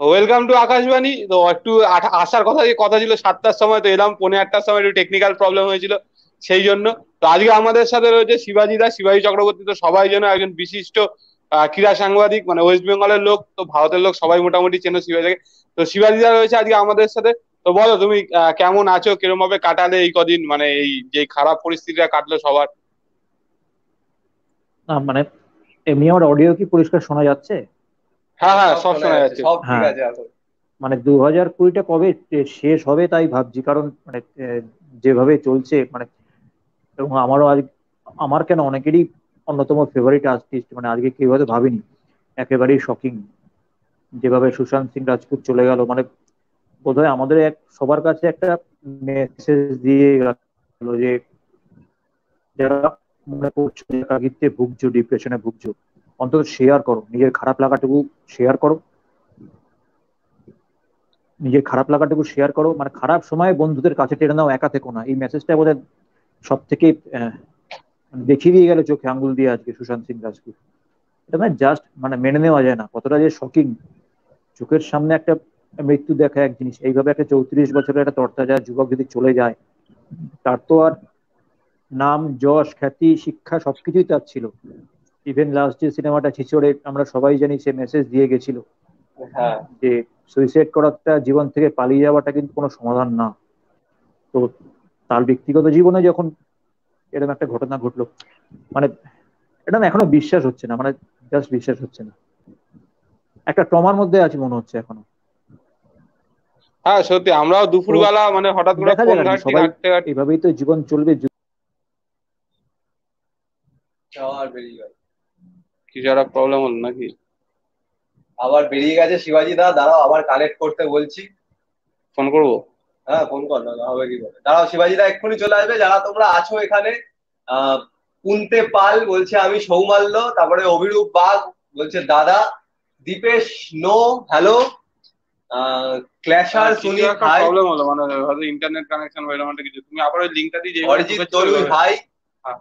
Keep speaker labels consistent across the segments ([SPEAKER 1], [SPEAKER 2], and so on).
[SPEAKER 1] Welcome to Akashvani. তো একটু আসার কথা কথা ছিল সাতটার সময় তো এলাম পনেরো আটটার সময় একটু টেকনিক্যাল প্রবলেম হয়েছিল সেই জন্য। তো আজকে আমাদের সাথে রয়েছে শিবাজি দা শিবাজি চক্রবর্তী। তো সবাই যেন একজন বিশিষ্ট ক্রীড়া সাংবাদিক মানে ওয়েস্ট বেঙ্গলের লোক তো ভারতের লোক সবাই মোটামুটি চেনো শিবাজিকে। তো শিবাজি দা রয়েছে আজকে আমাদের সাথে। তো বলো তুমি কেমন আছো? কিরম ভাবে কাটালে এই কদিন? মানে এই যে খারাপ পরিস্থিতিটা কাটলো সবার।
[SPEAKER 2] মানে এমনি আমার অডিও কি পরিষ্কার শোনা যাচ্ছে?
[SPEAKER 1] হ্যাঁ হ্যাঁ সব শোনা যাচ্ছে।
[SPEAKER 3] সব ঠিক
[SPEAKER 2] হ্যাঁ।
[SPEAKER 3] আছে
[SPEAKER 2] মানে দু হাজার কুড়িটা কবে শেষ হবে তাই ভাবছি কারণ মানে যেভাবে চলছে মানে এবং আমারও আজ আমার কেন অনেকেরই অন্যতম ফেভারিট আর্টিস্ট মানে আজকে কেউ হয়তো ভাবিনি একেবারেই শকিং যেভাবে সুশান্ত সিং রাজপুত চলে গেল মানে বোধহয় আমাদের এক সবার কাছে একটা মেসেজ দিয়ে গেল যে যারা মনে করছ একাকিত্বে ভুগছো ডিপ্রেশনে ভুগছো? অন্তত শেয়ার করো। নিজের খারাপ লাগাটুকু শেয়ার করো। নিজের খারাপ লাগাটুকু শেয়ার করো। মানে খারাপ সময়ে বন্ধুদের কাছে টেনে নাও, একা থেকো না। এই মেসেজটা বোধ সব থেকে দেখিয়ে দিয়ে গেল চোখে আঙ্গুল দিয়ে আজকে সুশান্ত সিং রাজপুত। এটা মানে জাস্ট মানে মেনে নেওয়া যায় না। কতটা যে শকিং চোখের সামনে একটা মৃত্যু দেখা এক জিনিস। এইভাবে একটা চৌত্রিশ বছরের একটা তরতাজা যুবক যদি চলে যায়, তার তো আর নাম যশ খ্যাতি শিক্ষা সবকিছুই তার ছিল। ইভেন লাস্ট যে সিনেমাটা ছিচড়ে আমরা সবাই জানি সে মেসেজ দিয়ে গেছিল।
[SPEAKER 3] হ্যাঁ।
[SPEAKER 2] যে সুইসাইড করাটা জীবন থেকে পালিয়ে যাওয়াটা কিন্তু কোনো সমাধান না। তো তার ব্যক্তিগত জীবনে যখন এরকম একটা ঘটনা ঘটলো মানে এটা এখনও বিশ্বাস হচ্ছে না মানে জাস্ট বিশ্বাস হচ্ছে না। একটা ট্রমার মধ্যে আছে মনে হচ্ছে এখনও।
[SPEAKER 1] হ্যাঁ সত্যি আমরাও দুপুরবেলা মানে হঠাৎ করে
[SPEAKER 2] এইভাবেই তো জীবন চলবে।
[SPEAKER 3] আবার বেরিয়ে গেল।
[SPEAKER 1] কিছু একটা প্রবলেম হলো নাকি?
[SPEAKER 3] আবার বেরিয়ে গেছে শিবাজি দা দাঁড়াও আবার কানেক্ট করতে বলছি।
[SPEAKER 1] ফোন করব?
[SPEAKER 3] হ্যাঁ ফোন কর না হবে কি করে? দাঁড়াও শিবাজি দা এক্ষুনি চলে আসবে। যারা তোমরা আছো এখানে পুনতে পাল বলছে আমি সৌমাল্য তারপরে অভিরূপ বাগ বলছে দাদা দীপেশ নো হ্যালো ক্ল্যাশার সুনীল হাই
[SPEAKER 1] প্রবলেম হলো মানে হয়তো ইন্টারনেট কানেকশন এরকম একটা কিছু। তুমি আবার ওই লিঙ্কটা দিয়ে
[SPEAKER 3] অরিজিৎ তরুণ হাই
[SPEAKER 1] হ্যাঁ।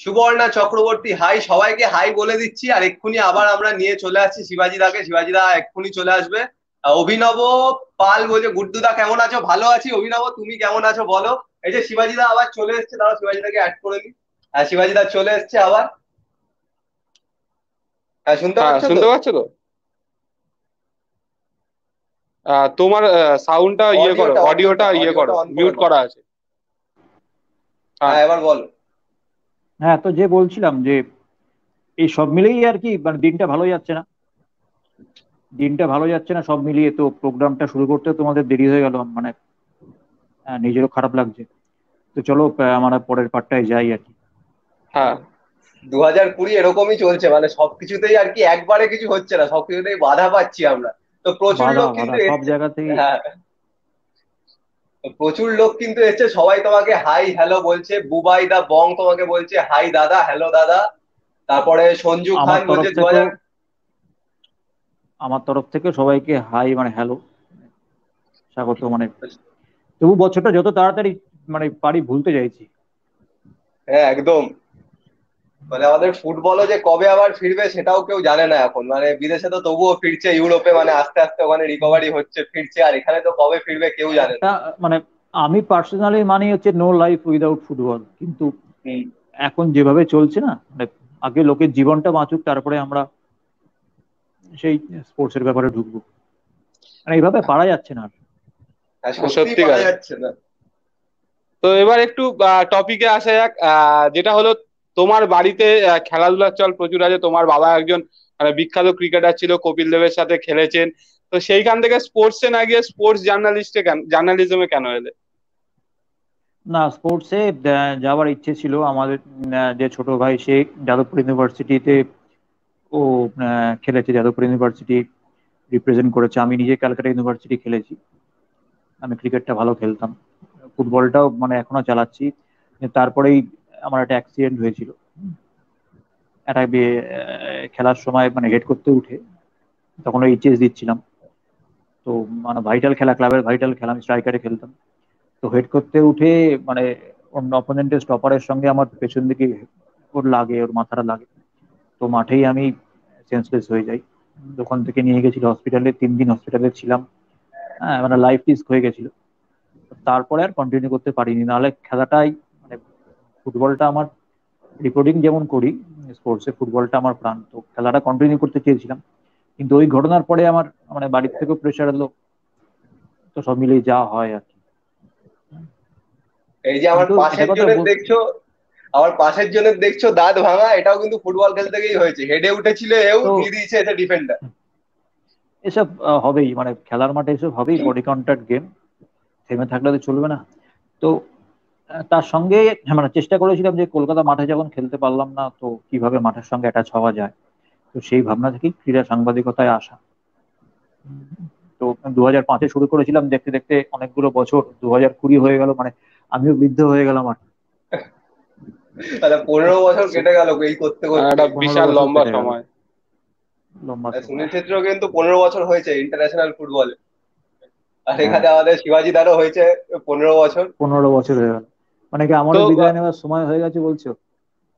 [SPEAKER 3] সুবর্ণা চক্রবর্তী হাই সবাইকে হাই বলে দিচ্ছি আর এক্ষুনি আবার আমরা নিয়ে চলে আসছি শিবাজি দাকে। শিবাজি দা এক্ষুনি চলে আসবে। অভিনব পাল বলছে গুড্ডু দা কেমন আছো? ভালো আছি। অভিনব তুমি কেমন আছো বলো। এই যে শিবাজি দা আবার চলে এসছে দাঁড়াও শিবাজি দাকে অ্যাড করে নি। হ্যাঁ শিবাজি দা চলে এসছে আবার। হ্যাঁ শুনতে
[SPEAKER 1] হ্যাঁ
[SPEAKER 3] পাচ্ছ
[SPEAKER 1] শুনতে পাচ্ছ তো? তোমার সাউন্ডটা ইয়ে করো অডিওটা ইয়ে করো মিউট করা। আছে।
[SPEAKER 3] হ্যাঁ এবার বলো।
[SPEAKER 2] হ্যাঁ তো যে বলছিলাম যে এই সব মিলিয়েই আর কি মানে দিনটা ভালো যাচ্ছে না। দিনটা ভালো যাচ্ছে না সব মিলিয়ে তো প্রোগ্রামটা শুরু করতে তোমাদের দেরি হয়ে গেল মানে আহ, নিজেরও খারাপ লাগছে। তো চলো আমরা পরের পার্টটায় যাই আর কি।
[SPEAKER 1] হ্যাঁ
[SPEAKER 3] দু হাজার কুড়ি এরকমই চলছে মানে সবকিছুতেই আর কি একবারে কিছু হচ্ছে না সবকিছুতেই বাধা পাচ্ছি আমরা। তো কিন্তু
[SPEAKER 2] সব। জায়গা থেকে
[SPEAKER 3] হ্যাঁ। প্রচুর লোক কিন্তু এসছে সবাই তোমাকে হাই হ্যালো বলছে। বুবাই দা বং তোমাকে বলছে হাই দাদা হ্যালো দাদা। তারপরে সঞ্জু খান বলছে
[SPEAKER 2] আমার তরফ থেকে সবাইকে হাই মানে হ্যালো স্বাগত মানে তবু বছরটা যত তাড়াতাড়ি মানে পারি ভুলতে চাইছি।
[SPEAKER 3] হ্যাঁ একদম। মানে আমাদের ফুটবলও যে কবে আবার ফিরবে সেটাও কেউ জানে না এখন। মানে বিদেশে তো তবুও ফিরছে ইউরোপে মানে আস্তে আস্তে ওখানে রিকভারি হচ্ছে ফিরছে আর এখানে তো কবে ফিরবে কেউ জানে না।
[SPEAKER 2] মানে আমি পার্সোনালি মানি হচ্ছে নো লাইফ উইদাউট ফুটবল কিন্তু এখন যেভাবে চলছে না মানে আগে লোকের জীবনটা বাঁচুক তারপরে আমরা সেই স্পোর্টসের ব্যাপারে ঢুকবো। মানে এইভাবে পারা যাচ্ছে না আর।
[SPEAKER 3] আর
[SPEAKER 1] সত্যি
[SPEAKER 3] পারা যাচ্ছে না।
[SPEAKER 1] তো এবার একটু টপিকে আসা যাক। আহ, যেটা হলো তোমার বাড়িতে খেলাধুলার চল প্রচুর আছে। তোমার বাবা একজন মানে বিখ্যাত ক্রিকেটার ছিল, কপিল দেবের সাথে খেলেছেন। তো সেইখান থেকে স্পোর্টসে না গিয়ে স্পোর্টস জার্নালিস্টে কেন জার্নালিজমে কেন এলে?
[SPEAKER 2] না স্পোর্টসে যাওয়ার ইচ্ছে ছিল। আমাদের যে ছোট ভাই, সে যাদবপুর ইউনিভার্সিটিতে ও খেলেছে। যাদবপুর ইউনিভার্সিটি রিপ্রেজেন্ট করেছে। আমি নিজে ক্যালকাটা ইউনিভার্সিটি খেলেছি। আমি ক্রিকেটটা ভালো খেলতাম। ফুটবলটাও মানে এখনও চালাচ্ছি। তারপরেই আমার একটা অ্যাক্সিডেন্ট হয়েছিল। একটা খেলার সময় মানে হেড করতে উঠে, তখন ওই এইচএস দিচ্ছিলাম। তো মানে ভাইটাল খেলা ক্লাবের ভাইটাল খেলা, আমি স্ট্রাইকারে খেলতাম। তো হেড করতে উঠে মানে অন্য অপোনেন্টের স্টপারের সঙ্গে আমার পেছন দিকে ওর লাগে, ওর মাথাটা লাগে। তো মাঠেই আমি সেন্সলেস হয়ে যাই। দোকান থেকে নিয়ে গেছিল হসপিটালে তিন দিন হসপিটালে ছিলাম। হ্যাঁ মানে লাইফ রিস্ক হয়ে গেছিল। তারপরে আর কন্টিনিউ করতে পারিনি। নাহলে খেলাটাই ফুটবলটা আমার রিপোর্টিং যেমন করি স্পোর্টসে ফুটবলটা আমার প্রাণ। তো খেলাটা কন্টিনিউ করতে চেয়েছিলাম। কিন্তু ওই ঘটনার পরে আমার মানে বাড়ির থেকেও প্রেশার এলো। তো সব মিলিয়ে যা হয় আর কি।
[SPEAKER 3] এই যে আমার পাশের জন্য দেখছ আমার পাশের জন্য দেখছ দাঁত ভাঙা এটাও কিন্তু ফুটবল খেলতে গিয়েই হয়েছে। হেডে উঠেছিল এও দিয়ে দিয়েছে এটা ডিফেন্ডার
[SPEAKER 2] এসব হবেই। মানে খেলার মাঠে এসব হবেই বডি কন্ট্যাক্ট গেম থেমে থাকলে তো চলবে না। তো তার সঙ্গে মানে চেষ্টা করেছিলাম যে কলকাতা মাঠে যখন খেলতে পারলাম না তো কীভাবে মাঠের সঙ্গে অ্যাটাচ হওয়া যায় তো সেই ভাবনা থেকেই ক্রীড়া সাংবাদিকতায় আসা। তো দু হাজার পাঁচে শুরু করেছিলাম দেখতে দেখতে অনেকগুলো বছর দু হাজার কুড়ি হয়ে গেল মানে আমিও বৃদ্ধ হয়ে গেলাম আর।
[SPEAKER 3] পনেরো বছর কেটে গেল এই করতে করতে।
[SPEAKER 1] বিশাল লম্বা সময়।
[SPEAKER 2] লম্বা
[SPEAKER 3] সুনীল ছেত্র কিন্তু পনেরো বছর হয়েছে ইন্টারন্যাশনাল ফুটবলে আর এখানে আমাদের শিবাজি দারও হয়েছে পনেরো বছর।
[SPEAKER 2] পনেরো বছর হয়ে গেল। মানে কি আমারও বিদায় নেওয়ার সময় হয়ে গেছে বলছো?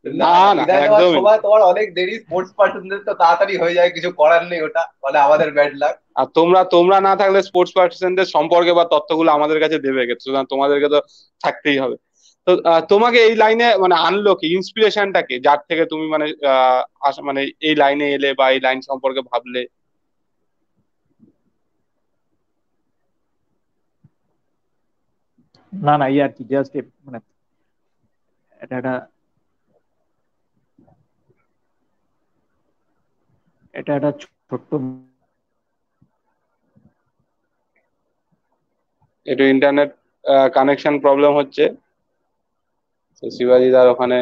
[SPEAKER 1] না না একদমই
[SPEAKER 3] সময় তোমার অনেক দেরি স্পোর্টস পার্সনদের তো তাড়াতাড়ি হয়ে যায় কিছু করার নেই ওটা মানে আমাদের ব্যাড লাক
[SPEAKER 1] আর তোমরা তোমরা না থাকলে স্পোর্টস পার্সনদের সম্পর্কে বা তথ্যগুলো আমাদের কাছে দেবে সুতরাং তোমাদেরকে তো থাকতেই হবে। তো তোমাকে এই লাইনে মানে আনলো কি ইন্সপিরেশনটা কি যার থেকে তুমি মানে মানে এই লাইনে এলে বা এই লাইন সম্পর্কে ভাবলে?
[SPEAKER 2] না না ইয়ার কি জাস্ট মানে এটা একটা এটা একটা ছোট্ট
[SPEAKER 1] একটু ইন্টারনেট কানেকশন প্রবলেম হচ্ছে। তো শিবাজিদার ওখানে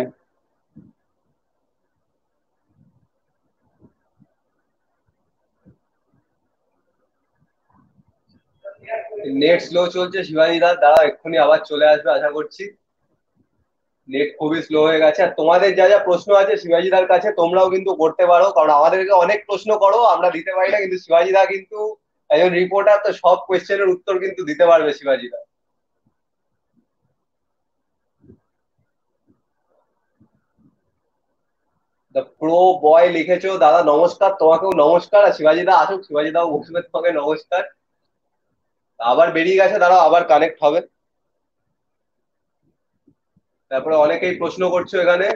[SPEAKER 3] নেট স্লো চলছে শিবাজিদার দ্বারা এক্ষুনি আবার চলে আসবে, আশা করছি। নেট খুবই স্লো হয়ে গেছে। আর তোমাদের যা যা প্রশ্ন আছে শিবাজিদার কাছে, তোমরাও কিন্তু করতে পারো, কারণ আমাদেরকে অনেক প্রশ্ন করো, আমরা দিতে পারি না, কিন্তু শিবাজিদা কিন্তু একজন রিপোর্টার তো সব কোয়েশ্চেনের উত্তর কিন্তু দিতে পারবে শিবাজিদা প্রো বয় লিখেছো, দাদা, নমস্কার, তোমাকেও নমস্কার, আর শিবাজিদা আসুক শিবাজিদাও বসবে তোমাকে নমস্কার। আবার বেরিয়ে গেছে দাঁড়াও আবার কানেক্ট হবে। তারপরে অনেকেই প্রশ্ন করছ এখানে।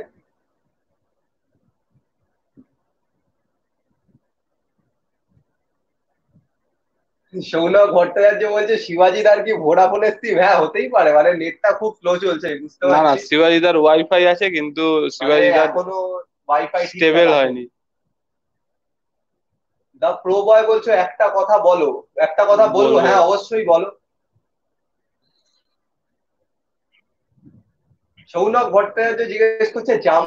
[SPEAKER 3] সৌনক ভট্টাচার্য বলছে শিবাজিদার কি ভোডাফোনের সিম হ্যাঁ হতেই পারে মানে নেটটা খুব স্লো চলছে বুঝতে
[SPEAKER 1] না না
[SPEAKER 3] পারছি
[SPEAKER 1] শিবাজিদার ওয়াইফাই আছে কিন্তু
[SPEAKER 3] মানে
[SPEAKER 1] শিবাজিদার
[SPEAKER 3] এখনও ওয়াইফাই
[SPEAKER 1] স্টেবল হয়নি।
[SPEAKER 3] দা প্রো বয় বলছো একটা কথা বলো। একটা কথা বলব?
[SPEAKER 1] বলব।
[SPEAKER 3] হ্যাঁ অবশ্যই বলো। সৌনক ভট্টাচার্য জিজ্ঞেস করছে জাম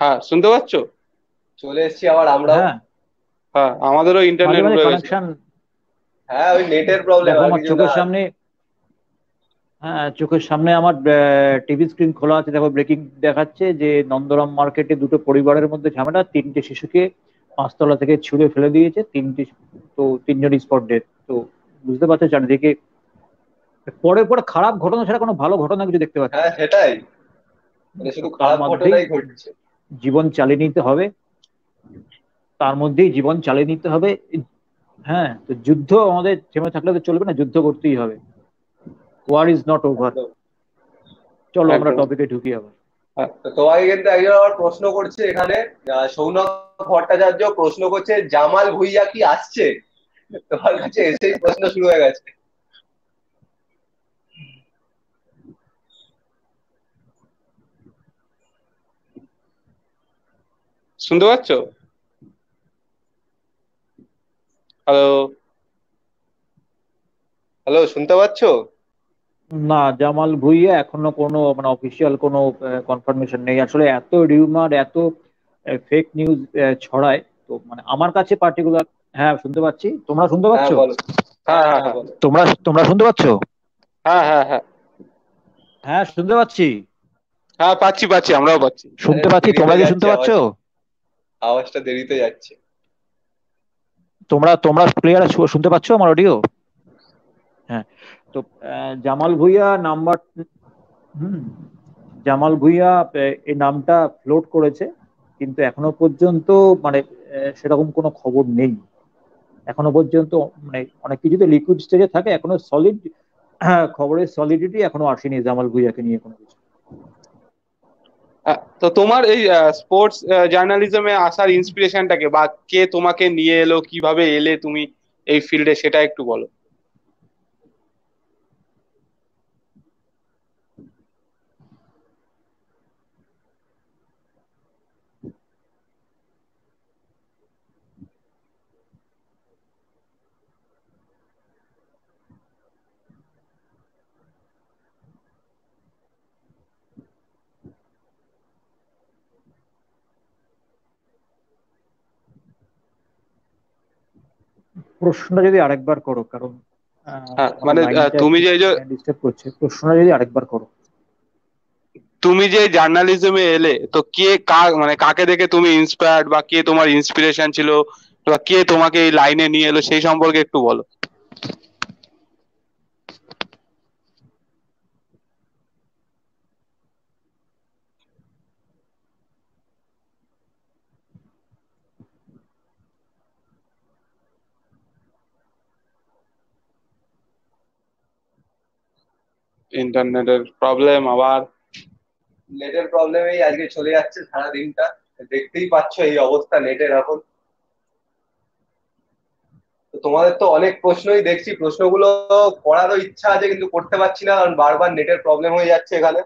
[SPEAKER 1] হ্যাঁ শুনতে পাচ্ছ?
[SPEAKER 3] চলে এসেছি আবার আমরাও।
[SPEAKER 2] হ্যাঁ।
[SPEAKER 1] হ্যাঁ আমাদেরও ইন্টারনেট
[SPEAKER 2] কানেকশন
[SPEAKER 3] হ্যাঁ ওই নেটের প্রবলেম
[SPEAKER 2] আমার চোখের সামনে হ্যাঁ চোখের সামনে আমার টিভি স্ক্রিন খোলা আছে। দেখো ব্রেকিং দেখাচ্ছে যে নন্দরাম মার্কেটে দুটো পরিবারের মধ্যে ঝামেলা। তিনটে শিশুকে পাঁচতলা থেকে ছুঁড়ে ফেলে দিয়েছে। তিনটি তো তিনজন স্পট ডেথ তো বুঝতে পারছ চারিদিকে পরে পরে খারাপ ঘটনা ছাড়া কোনো ভালো ঘটনা কিছু দেখতে পাচ্ছি
[SPEAKER 3] হ্যাঁ সেটাই। মানে শুধু খারাপ ঘটনাই ঘটছে।
[SPEAKER 2] জীবন চালিয়ে নিতে হবে। তার মধ্যেই জীবন চালিয়ে নিতে হবে। হ্যাঁ তো যুদ্ধ আমাদের থেমে থাকলে তো চলবে না যুদ্ধ করতেই হবে। ওয়ার ইজ নট ওভার চলো আমরা টপিকে ঢুকি আবার।
[SPEAKER 3] তোমাকে কিন্তু একজন আবার প্রশ্ন করছে এখানে সৌনক ভট্টাচার্য প্রশ্ন করছে জামাল ভুইয়া কি আসছে? তোমার কাছে এসেই প্রশ্ন শুরু হয়ে গেছে।
[SPEAKER 1] শুনতে পাচ্ছ? হ্যালো
[SPEAKER 3] হ্যালো শুনতে পাচ্ছ?
[SPEAKER 2] না জামাল ভুইয়া এখনও কোনো মানে অফিসিয়াল কোনো কনফার্মেশন নেই। আসলে এত রিউমার এত ফেক নিউজ ছড়ায় তো মানে আমার কাছে পার্টিকুলার হ্যাঁ শুনতে পাচ্ছি। তোমরা শুনতে পাচ্ছ?
[SPEAKER 1] হ্যাঁ হ্যাঁ হ্যাঁ
[SPEAKER 2] তোমরা তোমরা শুনতে পাচ্ছ?
[SPEAKER 1] হ্যাঁ হ্যাঁ হ্যাঁ।
[SPEAKER 2] হ্যাঁ শুনতে পাচ্ছি।
[SPEAKER 1] হ্যাঁ পাচ্ছি পাচ্ছি আমরাও পাচ্ছি।
[SPEAKER 2] শুনতে পাচ্ছি তোমরা কি শুনতে পাচ্ছ?
[SPEAKER 3] আওয়াজটা দেরিতে যাচ্ছে।
[SPEAKER 2] তোমরা তোমরা প্লেয়ার শুনতে পাচ্ছ আমার অডিও হ্যাঁ তো জামাল ভুইয়া নাম্বার, হুম, জামাল ভুইয়া এই নামটা ফ্লোট করেছে, কিন্তু এখনও পর্যন্ত মানে সেরকম কোনো খবর নেই। এখনও পর্যন্ত মানে অনেক কিছুতে লিকুইড স্টেজে থাকে, এখনও সলিড খবরের সলিডিটি এখনও আসেনি জামাল ভুইয়াকে নিয়ে কোনো কিছু।
[SPEAKER 1] তো তোমার এই স্পোর্টস জার্নালিজমে আসার ইন্সপিরেশনটাকে বা কে তোমাকে নিয়ে এলো? কীভাবে এলে তুমি এই ফিল্ডে সেটা একটু বলো।
[SPEAKER 2] প্রশ্নটা যদি আরেকবার করো কারণ
[SPEAKER 1] মানে তুমি যে
[SPEAKER 2] ডিস্টার্ব করছে প্রশ্নটা যদি আরেকবার করো।
[SPEAKER 1] তুমি যে জার্নালিজমে এলে তো কে কা মানে কাকে দেখে তুমি ইন্সপায়ার্ড বা কে তোমার ইন্সপিরেশন ছিল বা কে তোমাকে এই লাইনে নিয়ে এলো সেই সম্পর্কে একটু বলো। ইন্টারনেটের প্রবলেম আবার
[SPEAKER 3] নেটের প্রবলেমেই আজকে চলে যাচ্ছে সারা দিনটা দেখতেই পাচ্ছ এই অবস্থা নেটের এখন। তোমাদের তো অনেক প্রশ্নই দেখছি প্রশ্নগুলো করারও ইচ্ছা আছে কিন্তু করতে পারছি না কারণ বারবার নেটের প্রবলেম হয়ে যাচ্ছে এখানে।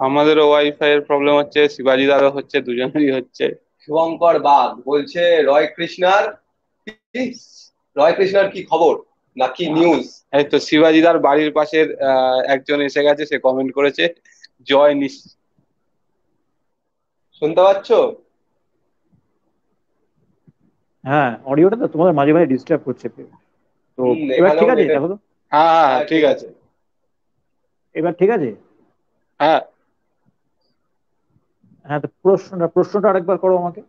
[SPEAKER 1] আমাদেরও ওয়াইফাই এর প্রবলেম হচ্ছে শিবাজি দারও হচ্ছে দুজনেরই হচ্ছে।
[SPEAKER 3] শুভঙ্কর বাগ বলছে রয় কৃষ্ণার রয় কৃষ্ণার কি খবর? নাকি নিউজ
[SPEAKER 1] এই তো শিবাজি শিবাজিদার বাড়ির পাশের একজন এসে গেছে সে কমেন্ট করেছে জয় নিস
[SPEAKER 3] শুনতে পাচ্ছ?
[SPEAKER 2] হ্যাঁ অডিওটা তো তোমাদের মাঝে মাঝে ডিস্টার্ব করছে তো এবার ঠিক আছে দেখো তো।
[SPEAKER 1] হ্যাঁ হ্যাঁ ঠিক আছে।
[SPEAKER 2] এবার ঠিক আছে?
[SPEAKER 1] হ্যাঁ।
[SPEAKER 2] হ্যাঁ তো প্রশ্নটা প্রশ্নটা আরেকবার করো আমাকে।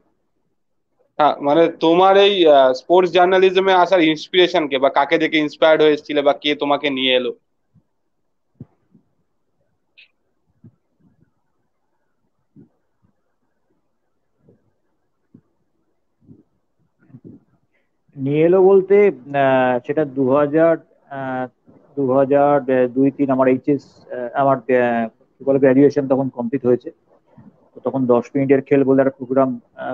[SPEAKER 1] হ্যাঁ মানে তোমার এই স্পোর্টস জার্নালিজমে আসার ইন্সপিরেশন কে বা কাকে দেখে ইন্সপায়ার্ড হয়েছিল বা কে তোমাকে নিয়ে এলো?
[SPEAKER 2] নিয়ে এলো বলতে সেটা দু হাজার দু হাজার দুই তিন আমার এইচএস আমার কি বলে গ্র্যাজুয়েশন তখন কমপ্লিট হয়েছে। তখন দশ মিনিটের খেল বলে একটা প্রোগ্রাম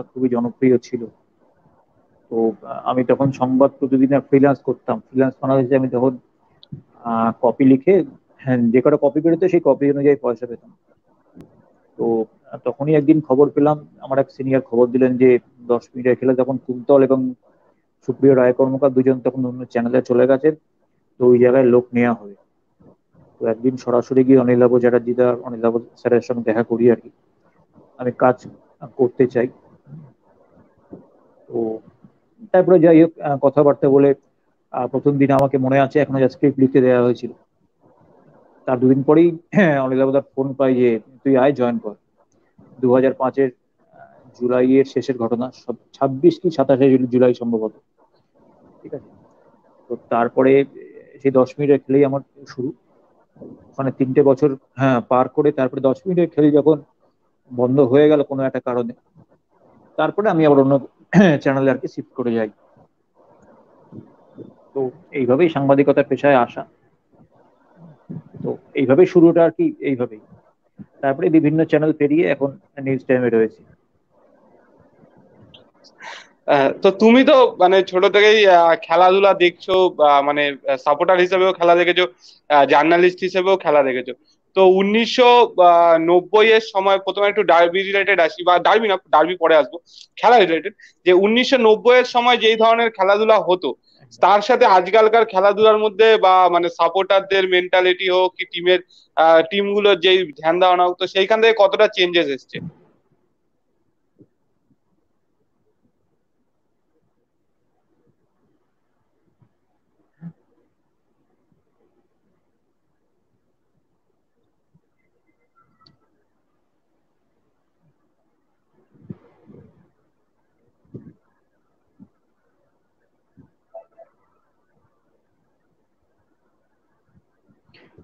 [SPEAKER 2] খুবই জনপ্রিয় ছিল। তো আমি তখন সংবাদ প্রতিদিন ফ্রিল্যান্স করতাম। ফ্রিল্যান্স হচ্ছে আমি তখন কপি লিখে হ্যাঁ যে কটা কপি বেরোতো, সেই কপি অনুযায়ী পয়সা পেতাম। তো, তখনই একদিন খবর পেলাম, আমার এক সিনিয়র খবর দিলেন যে, দশ মিনিটের খেলে তখন কুন্তল এবং সুপ্রিয় রায় কর্মকার দুজন তখন অন্য চ্যানেলে চলে গেছে, তো ওই জায়গায় লোক নেওয়া হবে। তো একদিন সরাসরি গিয়ে অনিলাভ চ্যাটার্জিদা অনিলাভ স্যারের সঙ্গে দেখা করি আর কি। আমি কাজ করতে চাই। তো তারপরে যাই হোক কথাবার্তা বলে প্রথম দিন আমাকে মনে আছে এখনও যা স্ক্রিপ্ট লিখতে দেওয়া হয়েছিল। তার দুদিন পরেই হ্যাঁ, অনিল ফোন পাই যে তুই আয় জয়েন কর। দু হাজার পাঁচের জুলাইয়ের শেষের ঘটনা সব ছাব্বিশ কি সাতাশে জুলাই সম্ভবত। ঠিক আছে? তো তারপরে সেই দশ মিনিটের খেলেই আমার শুরু। ওখানে তিনটে বছর হ্যাঁ পার করে তারপরে দশ মিনিটের খেলে যখন বন্ধ হয়ে গেল কোনো একটা কারণে। তারপরে আমি আবার অন্য চ্যানেলে আর কি শিফট করে যাই। তো এইভাবেই সাংবাদিকতার পেশায় আসা। তো এইভাবে শুরুটা আর কি এইভাবেই। তারপরে বিভিন্ন চ্যানেল পেরিয়ে এখন নিউজ টাইমে রয়েছে।
[SPEAKER 1] তো তুমি তো মানে ছোট থেকেই খেলাধুলা দেখছ মানে সাপোর্টার হিসেবেও খেলা দেখেছ জার্নালিস্ট হিসেবেও খেলা দেখেছ। তো উনিশশো নব্বই এর সময় প্রথমে একটু ডার্বি রিলেটেড আসি, বা ডার্বি না ডার্বি পরে আসব, খেলা রিলেটেড যে উনিশশো নব্বই এর সময় যেই ধরনের খেলাধুলা হতো, তার সাথে আজকালকার খেলাধুলার মধ্যে বা মানে সাপোর্টারদের মেন্টালিটি হোক, কি টিমের টিমগুলোর যেই ধ্যান ধারণা হতো সেইখান থেকে কতটা চেঞ্জেস এসছে।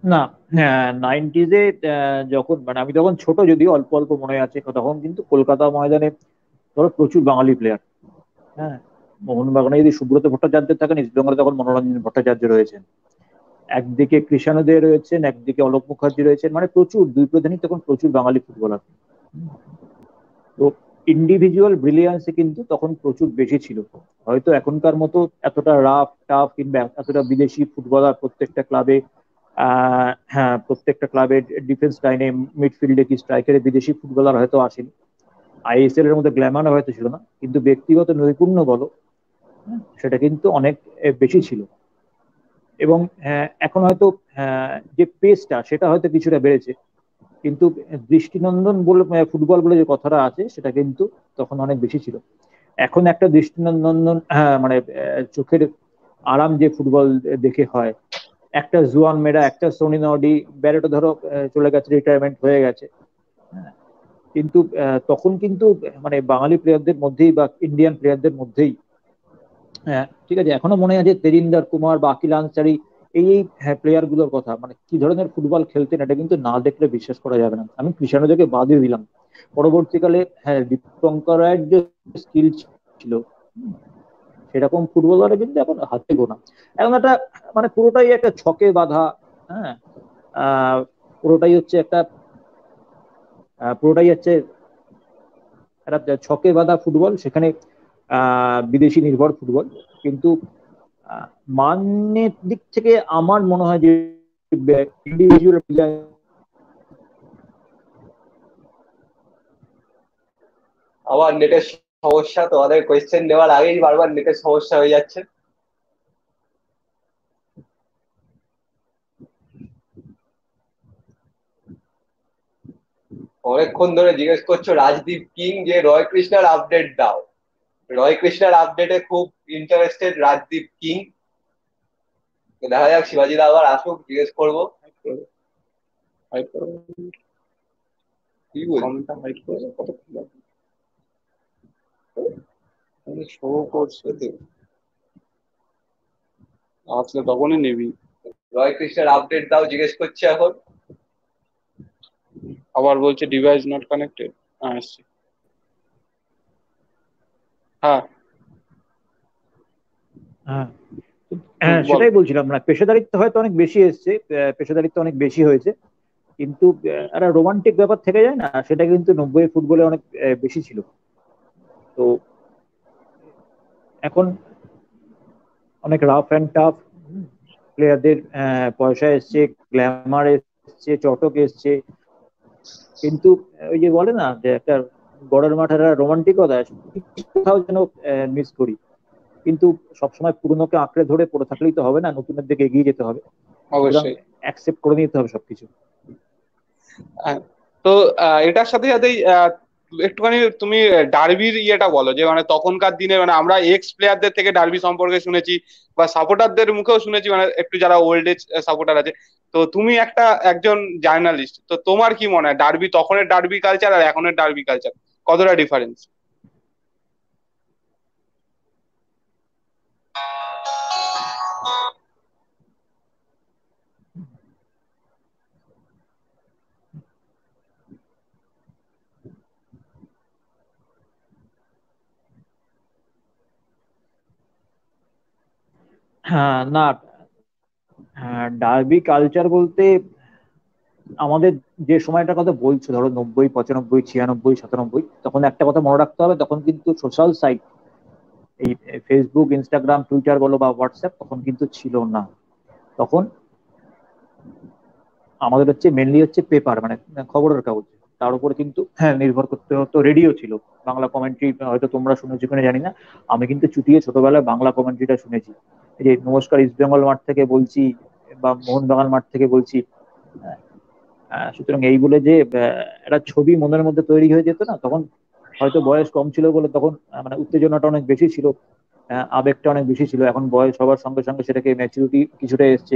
[SPEAKER 2] না নাইনটিজে যখন মানে আমি তখন ছোট যদিও, অল্প অল্প মনে আছে তখন কিন্তু কলকাতা ময়দানে ধরো প্রচুর বাঙালি প্লেয়ার হ্যাঁ মোহনবাগানে যদি সুব্রত ভট্টাচার্য থাকেন ইস্টবেঙ্গলে তখন মনোরঞ্জন ভট্টাচার্য রয়েছেন। একদিকে কৃষাণ দে রয়েছেন, একদিকে অলোক মুখার্জি রয়েছেন মানে প্রচুর, দুই প্রধানই তখন প্রচুর বাঙালি ফুটবলার তো ইন্ডিভিজুয়াল ব্রিলিয়ান্সে কিন্তু তখন প্রচুর বেশি ছিল। হয়তো এখনকার মতো এতটা রাফ টাফ কিংবা এতটা বিদেশি ফুটবলার প্রত্যেকটা ক্লাবে হ্যাঁ প্রত্যেকটা ক্লাবের ডিফেন্স লাইনে মিডফিল্ডে কি স্ট্রাইকারে বিদেশি ফুটবলার হয়তো আসেনি। আইএসএল এর মধ্যে গ্ল্যামার হয়তো ছিল না কিন্তু ব্যক্তিগত নৈপুণ্য বলো হ্যাঁ, সেটা কিন্তু অনেক বেশি ছিল। এবং এখন হয়তো যে পেসটা সেটা হয়তো কিছুটা বেড়েছে কিন্তু দৃষ্টিনন্দন বলে ফুটবল বলে যে কথাটা আছে সেটা কিন্তু তখন অনেক বেশি ছিল। এখন একটা দৃষ্টিনন্দন হ্যাঁ, মানে চোখের আরাম যে ফুটবল দেখে হয় একটা জুয়ান মেরা একটা সোনি নডি ব্যারেটো ধরো চলে গেছে রিটায়ারমেন্ট হয়ে গেছে। হ্যাঁ, কিন্তু তখন কিন্তু মানে বাঙালি প্লেয়ারদের মধ্যেই বা ইন্ডিয়ান প্লেয়ারদের মধ্যেই হ্যাঁ ঠিক আছে এখনও মনে আছে তেরিন্দার কুমার বা আকিল আনসারি এই এই প্লেয়ারগুলোর কথা। মানে কি ধরনের ফুটবল খেলতেন এটা কিন্তু না দেখলে বিশ্বাস করা যাবে না। আমি কৃষাণুদেরকে বাদে দিলাম। পরবর্তীকালে হ্যাঁ দীপঙ্কর রায়ের যে স্কিল ছিল সেরকম ফুটবলারে কিন্তু এখন হাতে গোনা। এখন একটা মানে পুরোটাই একটা ছকে বাধা হ্যাঁ? পুরোটাই হচ্ছে একটা পুরোটাই হচ্ছে একটা ছকে বাঁধা ফুটবল, সেখানে বিদেশি নির্ভর ফুটবল। কিন্তু মানের দিক থেকে আমার মনে হয় যে ইন্ডিভিজুয়াল
[SPEAKER 3] আবার নেটের সমস্যা তোমাদের কোয়েশ্চেন নেওয়ার আগেই বারবার নেটের সমস্যা হয়ে যাচ্ছে। অনেকক্ষণ ধরে জিজ্ঞেস করছ রাজদীপ কিং যে রয় কৃষ্ণার আপডেট দাও। রয় কৃষ্ণার আপডেটে খুব ইন্টারেস্টেড রাজদীপ কিং। দেখা যাক শিবাজি দা আবার আসুক জিজ্ঞেস করব। কি বলছি? কত শো করছে
[SPEAKER 1] আসলে তখনই নিবি।
[SPEAKER 3] রয় কৃষ্ণের আপডেট দাও জিজ্ঞেস করছে এখন।
[SPEAKER 1] আবার বলছে ডিভাইস নট কানেক্টেড হ্যাঁ আসছে। হ্যাঁ।
[SPEAKER 2] হ্যাঁ। হ্যাঁ সেটাই বলছিলাম না। পেশাদারিত্ব হয়তো অনেক বেশি এসছে পেশাদারিত্ব অনেক বেশি হয়েছে। কিন্তু একটা রোমান্টিক ব্যাপার থেকে যায় না? সেটা কিন্তু নব্বই ফুটবলে অনেক বেশি ছিল। তো এখন অনেক রাফ অ্যান্ড টাফ প্লেয়ারদের পয়সা এসছে গ্ল্যামার এসছে চটক এসছে। কিন্তু ওই যে বলে না যে একটা গড়ের মাঠের রোমান্টিকতা কোথাও যেন মিস করি। কিন্তু সবসময় পুরনোকে আঁকড়ে ধরে পড়ে থাকলেই তো হবে না নতুনের দিকে এগিয়ে যেতে হবে।
[SPEAKER 1] অবশ্যই।
[SPEAKER 2] অ্যাকসেপ্ট করে নিতে হবে সবকিছু।
[SPEAKER 1] তো এটার সাথে সাথেই একটুখানি তুমি ডার্বির ইয়েটা বলো, যে মানে তখনকার দিনে মানে আমরা এক্স প্লেয়ারদের থেকে ডার্বি সম্পর্কে শুনেছি বা সাপোর্টারদের মুখেও শুনেছি মানে একটু যারা ওল্ড এজ সাপোর্টার আছে। তো তুমি একটা, একজন জার্নালিস্ট তো তোমার কি মনে হয়? ডার্বি তখনের ডার্বি কালচার আর এখনের ডার্বি কালচার কতটা ডিফারেন্স
[SPEAKER 2] হ্যাঁ না হ্যাঁ ডার্বি কালচার বলতে আমাদের যে সময়টার কথা বলছো ধরো নব্বই পঁচানব্বই ছিয়ানব্বই সাতানব্বই তখন একটা কথা মনে রাখতে হবে তখন কিন্তু সোশ্যাল সাইট এই ফেসবুক ইনস্টাগ্রাম টুইটার বলো বা হোয়াটসঅ্যাপ তখন কিন্তু ছিল না। তখন আমাদের হচ্ছে মেনলি হচ্ছে পেপার মানে খবরের কাগজ। তার উপরে কিন্তু হ্যাঁ। নির্ভর করতে হতো রেডিও ছিল। বাংলা কমেন্ট্রি হয়তো তোমরা শুনেছো কিনা জানি না। আমি কিন্তু ছুটিয়ে ছোটবেলায় বাংলা কমেন্ট্রিটা শুনেছি। যে নমস্কার ইস্ট বেঙ্গল মাঠ থেকে বলছি বা মোহনবাগান মাঠ থেকে বলছি সুতরাং এই বলে যে একটা ছবি মনের মধ্যে তৈরি হয়ে যেত না, তখন হয়তো বয়স কম ছিল বলে তখন মানে উত্তেজনাটা অনেক বেশি ছিল আবেগটা অনেক বেশি ছিল, এখন বয়স হবার সঙ্গে সঙ্গে সেটাকে ম্যাচুরিটি কিছুটা এসছে,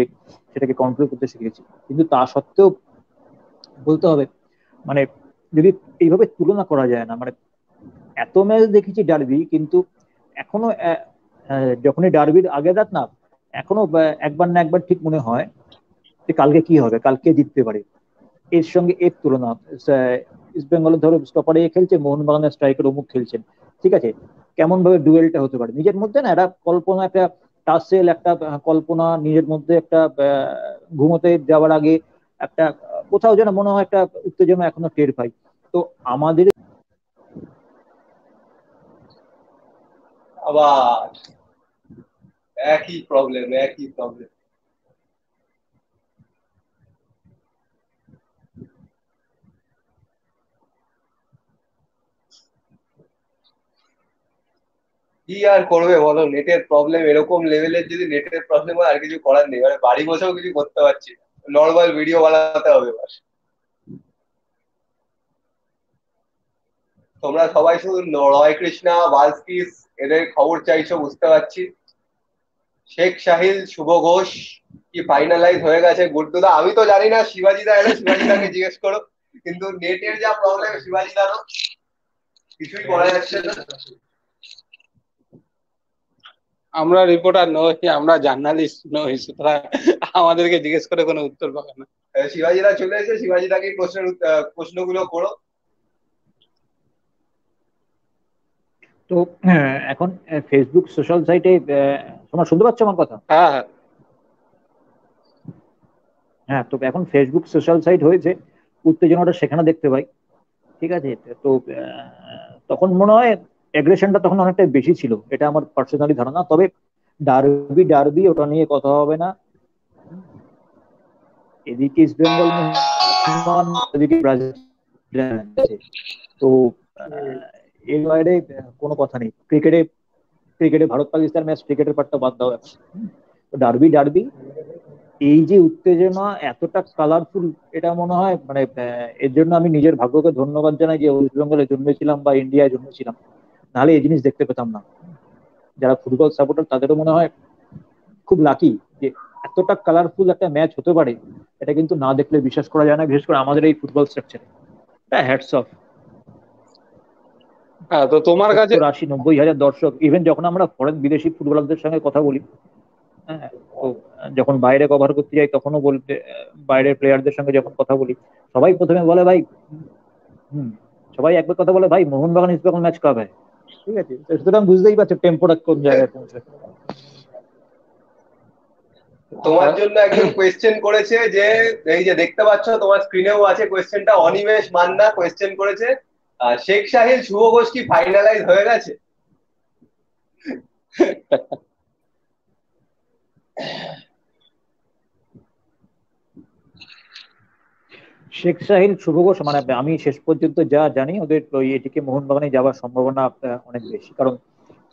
[SPEAKER 2] সেটাকে কন্ট্রোল করতে শিখেছি। কিন্তু তা সত্ত্বেও বলতে হবে মানে যদি এইভাবে তুলনা করা যায় না মানে এত ম্যাচ দেখেছি ডার্বি কিন্তু এখনও যখনই ডার্বির আগে রাত না, এখনও একবার না একবার ঠিক মনে হয় যে কালকে কি হবে, কালকে জিততে পারে। এর সঙ্গে এর তুলনা ইস্ট বেঙ্গলের ধরো স্টপারে খেলছে মোহনবাগানের স্ট্রাইকার অমুক খেলছেন। ঠিক আছে কেমন ভাবে ডুয়েলটা হতে পারে? নিজের মধ্যে না একটা কল্পনা একটা টাসেল একটা কল্পনা নিজের মধ্যে একটা ঘুমোতে যাওয়ার আগে একটা, কোথাও যেন মনে হয় একটা উত্তেজনা এখনও টের পাই। তো আমাদের
[SPEAKER 3] আবার একই প্রবলেম একই প্রবলেম কি আর করবে বলো? নেটের প্রবলেম এরকম লেভেলের যদি নেটের প্রবলেম হয়, আর কিছু করার নেই। মানে বাড়ি বসেও কিছু করতে পারছি নর্মাল ভিডিও বানাতে হবে বাস তোমরা সবাই শুধু রয় কৃষ্ণা বালস্কিস এদের খবর চাইছো, বুঝতে পারছি। শেখ সাহিল শুভ ঘোষ কি ফাইনালাইজ হয়ে গেছে? গুড্ডুদা আমি তো জানি না শিবাজিদা এলে শিবাজিদাকে জিজ্ঞেস করো। কিন্তু নেটের যা প্রবলেম শিবাজিদারও কিছুই করা যাচ্ছে না।
[SPEAKER 1] আমরা রিপোর্টার নই আমরা জার্নালিস্ট নই সুতরাং আমাদেরকে জিজ্ঞেস করে কোনো উত্তর পাবে না।
[SPEAKER 3] শিবাজিদা চলে এসে শিবাজিদাকে প্রশ্নের প্রশ্নগুলো করো।
[SPEAKER 2] তো এখন ফেসবুক সোশ্যাল সাইটে তোমরা শুনতে পাচ্ছ আমার কথা?
[SPEAKER 1] হ্যাঁ হ্যাঁ।
[SPEAKER 2] হ্যাঁ তো এখন ফেসবুক সোশ্যাল সাইট হয়েছে উত্তেজনাটা সেখানে দেখতে পাই ঠিক আছে? তো তখন মনে হয় অ্যাগ্রেশনটা তখন অনেকটাই বেশি ছিল এটা আমার পার্সোনালি ধারণা তবে ডারবি ডারবি ওটা নিয়ে কথা হবে না। এদিকে ইস্ট বেঙ্গল এদিকে ব্রাজিল তো এর বাইরে কোনো কথা নেই। ক্রিকেটে ক্রিকেটে ভারত পাকিস্তান ম্যাচ, ক্রিকেটের পার্টটা বাদ দাও ডারবি ডারবি, এই যে উত্তেজনা এতটা কালারফুল এটা মনে হয় মানে এর জন্য আমি নিজের ভাগ্যকে ধন্যবাদ জানাই যে ওয়েস্ট বেঙ্গলে জন্মেছিলাম বা ইন্ডিয়ায় জন্মেছিলাম। নাহলে এই জিনিস দেখতে পেতাম না। যারা ফুটবল সাপোর্টার তাদেরও মনে হয় খুব লাকি যে এতটা কালারফুল একটা ম্যাচ হতে পারে, এটা কিন্তু না দেখলে বিশ্বাস করা যায় না, বিশেষ করে আমাদের এই ফুটবল স্ট্রাকচারে হ্যাটস অফ
[SPEAKER 1] হ্যাঁ তো তোমার কাছে
[SPEAKER 2] আশি নব্বই হাজার দর্শক ইভেন যখন আমরা ফরেন বিদেশি ফুটবলারদের সঙ্গে কথা বলি হ্যাঁ তো যখন বাইরে কভার করতে যাই তখনও বলতে বাইরের প্লেয়ারদের সঙ্গে যখন কথা বলি সবাই প্রথমে বলে ভাই হুম সবাই একবার কথা বলে ভাই মোহনবাগান ইস্ট বেঙ্গল ম্যাচ কবে? ঠিক আছে সুতরাং বুঝতেই পারছ টেম্পোটা কোন জায়গায় পৌঁছে
[SPEAKER 3] তোমার জন্য একজন কোয়েশ্চেন করেছে যে এই যে দেখতে পাচ্ছ তোমার স্ক্রিনেও আছে কোয়েশ্চেনটা অনিমেষ মান্না কোয়েশ্চেন করেছে। শেখ সাহিল শুভ ঘোষ কি ফাইনালাইজ হয়ে গেছে।
[SPEAKER 2] শেখ সাহিল শুভ ঘোষ মানে আমি শেষ পর্যন্ত যা জানি, ওদের এটিকে মোহনবাগানে যাওয়ার সম্ভাবনা অনেক বেশি। কারণ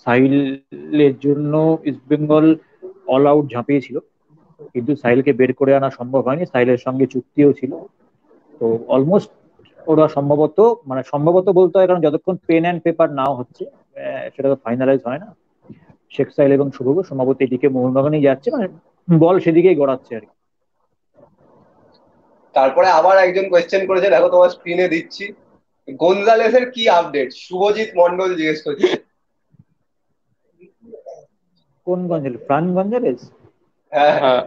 [SPEAKER 2] সাহিলের জন্য ইস্ট বেঙ্গল অল আউট ঝাঁপিয়েছিল কিন্তু সাহিলকে বের করে আনা সম্ভব হয়নি। সাহিলের সঙ্গে চুক্তিও ছিল। তো অলমোস্ট ওরা সম্ভবত মানে সম্ভবত বলতে হয় কারণ যতক্ষণ পেন অ্যান্ড পেপার নাও হচ্ছে সেটা তো ফাইনালাইজ হয় না। শেখ সাইল এবং শুভব সম্ভবত এদিকে মোহনবাগানেই যাচ্ছে মানে বল সেদিকেই গড়াচ্ছে আর কি।
[SPEAKER 3] তারপরে আবার একজন কোয়েশ্চেন করেছে দেখো তোমার স্ক্রিনে দিচ্ছি। গঞ্জালেসের কি আপডেট শুভজিৎ মন্ডল জিজ্ঞেস করছে।
[SPEAKER 2] কোন গঞ্জালেস? Fran Gonzalez?
[SPEAKER 3] হ্যাঁ।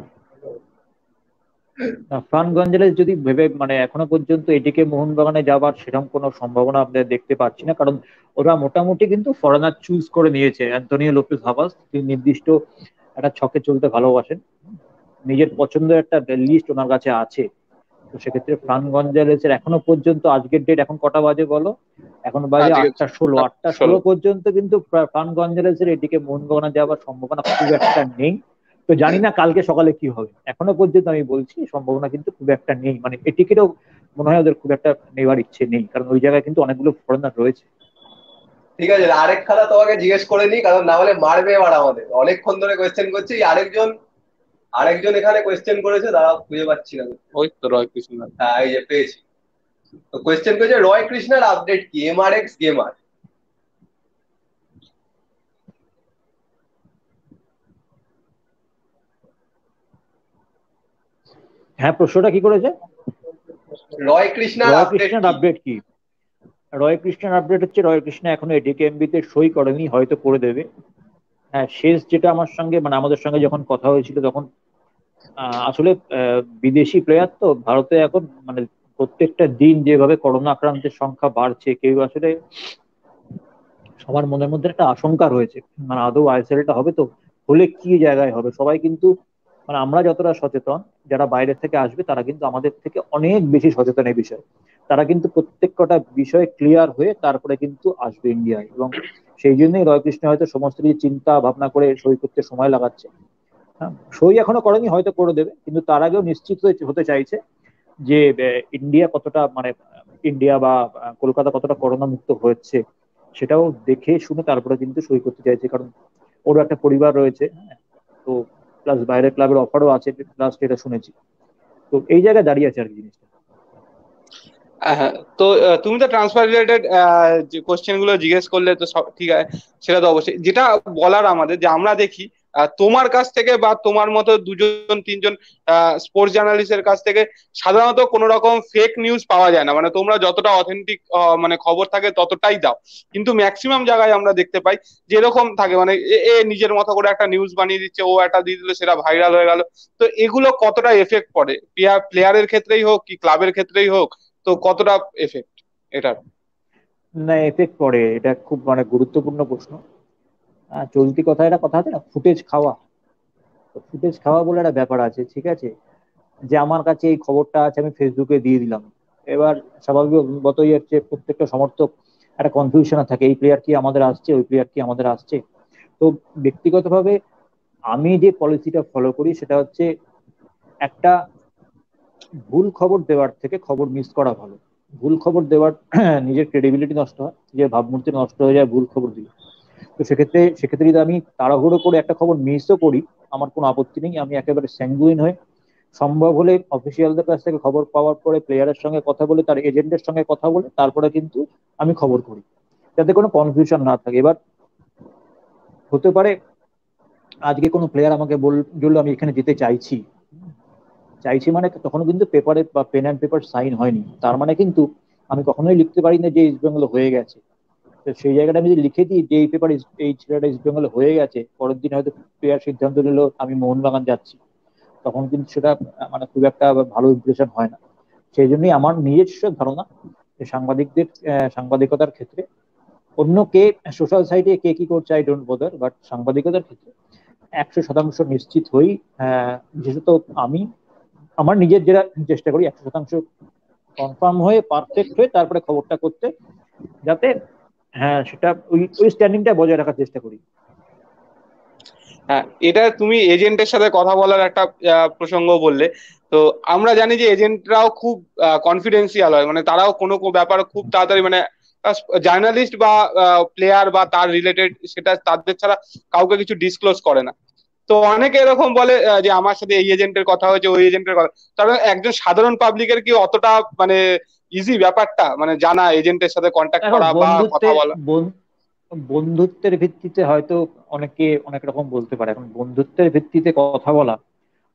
[SPEAKER 2] ফ্রান গঞ্জালেস যদি ভেবে মানে এখনও পর্যন্ত এটিকে মোহনবাগানে যাবার সেরকম কোনো সম্ভাবনা আমরা দেখতে পাচ্ছি না কারণ ওরা মোটামুটি কিন্তু ফরেনার চুজ করে নিয়েছে। অ্যান্টনিও লোপেস হাবাস তিনি নির্দিষ্ট একটা ছকে চলতে ভালোবাসেন। নিজের পছন্দের একটা লিস্ট ওনার কাছে আছে। তো সেক্ষেত্রে গঞ্জালেসের এখনও পর্যন্ত আজকের ডেট এখন কটা বাজে বলো? এখন বাজে আটটা ষোলো। আটটা ষোলো পর্যন্ত কিন্তু ফ্রান গঞ্জালেসের এদিকে মোহনবাগানে যাওয়ার সম্ভাবনা খুব একটা নেই। তো জানি না কালকে সকালে কি হবে। এখনও পর্যন্ত আমি বলছি সম্ভাবনা কিন্তু খুব একটা নেই। মানে এই টিকিটও মনে হয় ওদের খুব একটা নেওয়ার ইচ্ছে নেই কারণ ওই জায়গায় কিন্তু অনেকগুলো ফরেনার রয়েছে।
[SPEAKER 3] ঠিক আছে আরেক খালা তোমাকে জিজ্ঞেস করে নি কারণ না হলে মারবে এবার আমাদের। অনেকক্ষণ ধরে কোয়েশ্চেন করছি আরেকজন আরেকজন এখানে কোয়েশ্চেন করেছে দাঁড়াও খুঁজে পাচ্ছি না।
[SPEAKER 1] ওই তো রয় কৃষ্ণ।
[SPEAKER 3] হ্যাঁ এই যে পেয়েছি। তো কোয়েশ্চেন করেছে রয় কৃষ্ণের আপডেট কি? এমআরএক্স গেমার
[SPEAKER 2] হ্যাঁ প্রশ্নটা কি করেছে?
[SPEAKER 3] রয় কৃষ্ণার
[SPEAKER 2] রয়
[SPEAKER 3] আপডেট
[SPEAKER 2] আপডেট কি? রয় কৃষ্ণের আপডেট হচ্ছে রয় কৃষ্ণ এখনও এডিকেএমবি তে সই করেনি হয়তো করে দেবে। হ্যাঁ শেষ যেটা আমার সঙ্গে মানে আমাদের সঙ্গে যখন কথা হয়েছিল তখন আহ, আসলে আহ, বিদেশি প্লেয়ার তো ভারতে এখন মানে প্রত্যেকটা দিন যেভাবে করোনা আক্রান্তের সংখ্যা বাড়ছে কেউ আসলে সবার মনের মধ্যে একটা আশঙ্কা রয়েছে। মানে আদৌ আইসোলেটটা হবে তো হলে কি জায়গায় হবে? সবাই কিন্তু মানে আমরা যতটা সচেতন যারা বাইরে থেকে আসবে তারা কিন্তু আমাদের থেকে অনেক বেশি সচেতন এই বিষয়ে। তারা কিন্তু প্রত্যেক কটা বিষয় ক্লিয়ার হয়ে তারপরে কিন্তু আসবে ইন্ডিয়ায় এবং সেই জন্যই রয়কৃষ্ণ হয়তো সমস্ত কিছু চিন্তা ভাবনা করে সই করতে সময় লাগাচ্ছে। হ্যাঁ সই এখনও করেনি হয়তো করে দেবে। কিন্তু তার আগেও নিশ্চিত হতে চাইছে যে ইন্ডিয়া কতটা মানে ইন্ডিয়া বা কলকাতা কতটা করোনা মুক্ত হচ্ছে সেটাও দেখে শুনে তারপরে কিন্তু সই করতে চাইছে। কারণ ওরও একটা পরিবার রয়েছে হ্যাঁ, তো প্লাস বাইরের ক্লাবের অফারও আছে প্লাস এটা শুনেছি। তো এই জায়গায় দাঁড়িয়ে আছে আর কি জিনিসটা।
[SPEAKER 1] হ্যাঁ তো তুমি তো ট্রান্সফার রিলেটেড যে কোশ্চেনগুলো জিজ্ঞেস করলে তো সব ঠিক আছে, সেটা তো অবশ্যই। যেটা বলার আমাদের, যে আমরা দেখি তোমার কাছ থেকে বা তোমার মতো দুজন, তিনজন স্পোর্টস জার্নালিস্টের কাছ থেকে সাধারণত কোনো রকম ফেক নিউজ পাওয়া যায় না। মানে তোমরা যতটা অথেন্টিক মানে খবর থাকে ততটাই দাও। কিন্তু ম্যাক্সিমাম জায়গায় আমরা দেখতে পাই যে এরকম থাকে। মানে এ- নিজের মতো করে একটা নিউজ বানিয়ে দিচ্ছে, ও একটা দিয়ে দিল, সেটা ভাইরাল হয়ে গেল। তো এগুলো কতটা এফেক্ট পড়ে? প্লেয়ারের ক্ষেত্রেই হোক কি ক্লাবের ক্ষেত্রেই হোক, তো কতটা এফেক্ট এটার।
[SPEAKER 2] না এফেক্ট পড়ে। এটা খুব মানে গুরুত্বপূর্ণ প্রশ্ন। চলতি কথা একটা কথা আছে না ফুটেজ খাওয়া। ফুটেজ খাওয়া বলে একটা ব্যাপার আছে, ঠিক আছে? যে আমার কাছে এই খবরটা আছে, আমি ফেসবুকে দিয়ে দিলাম। এবার স্বাভাবিকতই হচ্ছে প্রত্যেকটা সমর্থক একটা কনফিউশন থাকে, এই প্লেয়ার কি আমাদের আসছে, ওই প্লেয়ার কি আমাদের আসছে? তো ব্যক্তিগতভাবে আমি যে পলিসিটা ফলো করি, সেটা হচ্ছে একটা ভুল খবর দেওয়ার থেকে খবর মিস করা ভালো। ভুল খবর দেওয়ার নিজের ক্রেডিবিলিটি নষ্ট হয়, নিজের ভাবমূর্তি নষ্ট হয়ে যায়, ভুল খবর দিলে। তো সেক্ষেত্রে সেক্ষেত্রে যদি আমি তাড়াহুড়ো করে একটা খবর মিসও করি, আমার কোনো আপত্তি নেই, আমি একেবারে স্যাঙ্গুইন হয়ে সম্ভব হলে অফিসিয়ালদের কাছ থেকে খবর পাওয়ার পরে প্লেয়ারের সঙ্গে কথা বলে, তার এজেন্টের সঙ্গে কথা বলে, তারপরে কিন্তু আমি খবর করি। যাতে কোনো কনফিউশন না থাকে। এবার হতে পারে, আজকে কোনো প্লেয়ার আমাকে বলল, আমি এখানে যেতে চাইছি। চাইছি মানে তখনও কিন্তু পেপারে বা পেন অ্যান্ড পেপার সাইন হয়নি। তার মানে কিন্তু আমি কখনোই লিখতে পারি না যে ইস্ট বেঙ্গল হয়ে গেছে। সেই জায়গাটা আমি যদি লিখে দিই, যে এই পেপার এই ছেলেটা ইস্ট বেঙ্গল হয়ে গেছে, পরের দিন হয়তো প্লেয়ার সিদ্ধান্ত নিল আমি মোহনবাগান যাচ্ছি। তখন কিন্তু সেটা মানে খুব একটা ভালো ইমপ্রেশন হয় না। সেই জন্যই আমার নিজস্ব ধারণা যে সাংবাদিকদের সাংবাদিকতার ক্ষেত্রে অন্য কে সোশ্যাল সাইটে কে কি করছে আই ডোন্ট বোদার বাট সাংবাদিকতার ক্ষেত্রে একশো শতাংশ নিশ্চিত হই বিশেষত আমি, আমার নিজের যেটা চেষ্টা করি একশো শতাংশ কনফার্ম হয়ে পারফেক্ট হয়ে তারপরে খবরটা করতে, যাতে হ্যাঁ সেটা ওই ওই স্ট্যান্ডিংটা বজায় রাখার চেষ্টা করি।
[SPEAKER 1] হ্যাঁ এটা তুমি এজেন্টের সাথে কথা বলার একটা প্রসঙ্গ বললে। তো আমরা জানি যে এজেন্টরাও খুব কনফিডেন্সিয়াল হয়। মানে তারাও কোনো ব্যাপার খুব তাড়াতাড়ি মানে জার্নালিস্ট বা প্লেয়ার বা তার রিলেটেড সেটা তাদের ছাড়া কাউকে কিছু ডিসক্লোজ করে না। তো অনেকে এরকম বলে যে আমার সাথে এই এজেন্টের কথা হয়েছে, ওই এজেন্টের কথা। কারণ একজন সাধারণ পাবলিকের কি অতটা মানে ইজি ব্যাপারটা মানে জানা এজেন্টের সাথে কন্ট্যাক্ট করা বা কথা বলা।
[SPEAKER 2] বন্ধুত্বের ভিত্তিতে হয়তো অনেকে অনেক রকম বলতে পারে এখন বন্ধুত্বের ভিত্তিতে কথা বলা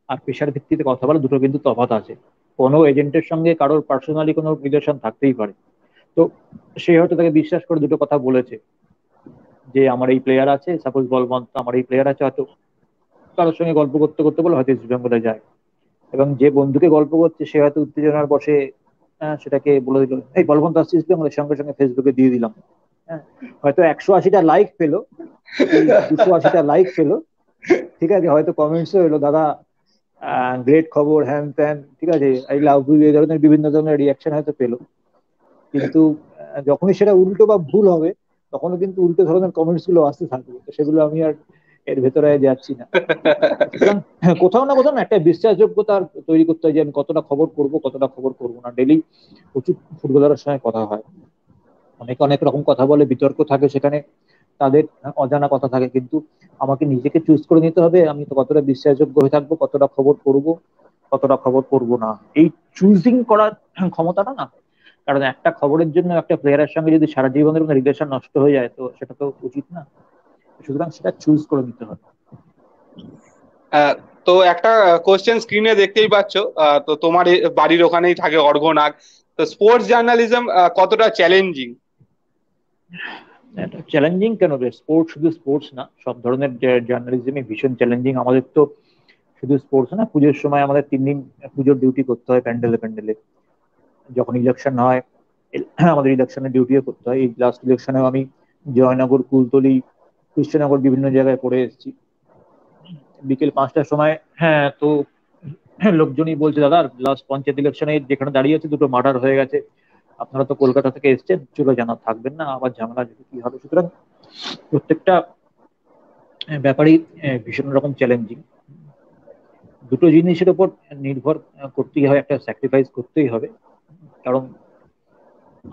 [SPEAKER 2] আর পেশার ভিত্তিতে কথা বলা দুটো কিন্তু তফাত আছে। কোনো এজেন্টের সঙ্গে কারোর পার্সোনালি কোনো রিলেশন থাকতেই পারে। তো সে হয়তো তাকে বিশ্বাস করে দুটো কথা বলেছে যে আমার এই প্লেয়ার আছে সাপোজ বলবন্ত আমার এই প্লেয়ার আছে হয়তো কারোর সঙ্গে গল্প করতে করতে বলে হয়তো ইস্ট বেঙ্গলে যায়। এবং যে বন্ধুকে গল্প করছে সে হয়তো উত্তেজনার বসে সেটাকে বলে দিল এই বলবন্ত আসছে ইস্ট বেঙ্গলের সঙ্গে সঙ্গে ফেসবুকে দিয়ে দিলাম। হ্যাঁ হয়তো একশো আশিটা লাইক পেল দুশো আশিটা লাইক পেল। ঠিক আছে, হয়তো কমেন্টসও এলো, দাদা গ্রেট খবর, হ্যান ত্যান, ঠিক আছে, এই লাভ এই ধরনের বিভিন্ন ধরনের রিয়াকশন হয়তো পেল। কিন্তু যখনই সেটা উল্টো বা ভুল হবে, তখনও কিন্তু উল্টো ধরনের কমেন্টসগুলো আসতে থাকবে। সেগুলো আমি আর এর ভেতরে যাচ্ছি না। হ্যাঁ, কোথাও না কোথাও না একটা বিশ্বাসযোগ্যতা তৈরি করতে হয় যে আমি কতটা খবর করব কতটা খবর করব না। ডেলি প্রচুর ফুটবলারের সঙ্গে কথা হয়। অনেকে অনেক রকম কথা বলে বিতর্ক থাকে সেখানে তাদের অজানা কথা থাকে। কিন্তু আমাকে নিজেকে চুজ করে নিতে হবে আমি তো কতটা বিশ্বাসযোগ্য হয়ে থাকব কতটা খবর করব কতটা খবর করব না। এই চুজিং করার ক্ষমতাটা না। কারণ একটা খবরের জন্য একটা প্লেয়ারের সঙ্গে যদি সারা জীবনের রিলেশন নষ্ট হয়ে যায় তো সেটা তো উচিত না। সুতরাং সেটা চুজ করে নিতে হবে।
[SPEAKER 1] তো একটা কোশ্চেন স্ক্রিনে দেখতেই পাচ্ছ তো তোমার বাড়ির ওখানেই থাকে অর্ঘনাগ তো স্পোর্টস জার্নালিজম কতটা চ্যালেঞ্জিং
[SPEAKER 2] চ্যালেঞ্জিং কেন রে? স্পোর্টস শুধু স্পোর্টস না সব ধরনের জার্নালিজমই ভীষণ চ্যালেঞ্জিং আমাদের তো শুধু স্পোর্টস না পুজোর সময় আমাদের তিন দিন পুজোর ডিউটি করতে হয় প্যান্ডেলে প্যান্ডেলে। যখন ইলেকশন হয় আমাদের ইলেকশনের ডিউটিও করতে হয়। এই লাস্ট ইলেকশনেও আমি জয়নগর কুলতলি কৃষ্ণনগর বিভিন্ন জায়গায় পড়ে এসেছি। বিকেল পাঁচটার সময় হ্যাঁ তো লোকজনই বলছে, দাদা লাস্ট পঞ্চায়েত ইলেকশনে যেখানে দাঁড়িয়ে আছে, দুটো মার্ডার হয়ে গেছে। আপনারা তো কলকাতা থেকে এসছেন, চলে জানা, থাকবেন না, আবার ঝামেলা যদি কি হবে। সুতরাং প্রত্যেকটা ব্যাপারই ভীষণ রকম চ্যালেঞ্জিং দুটো জিনিসের উপর নির্ভর করতেই হয়, একটা স্যাক্রিফাইস করতেই হবে। কারণ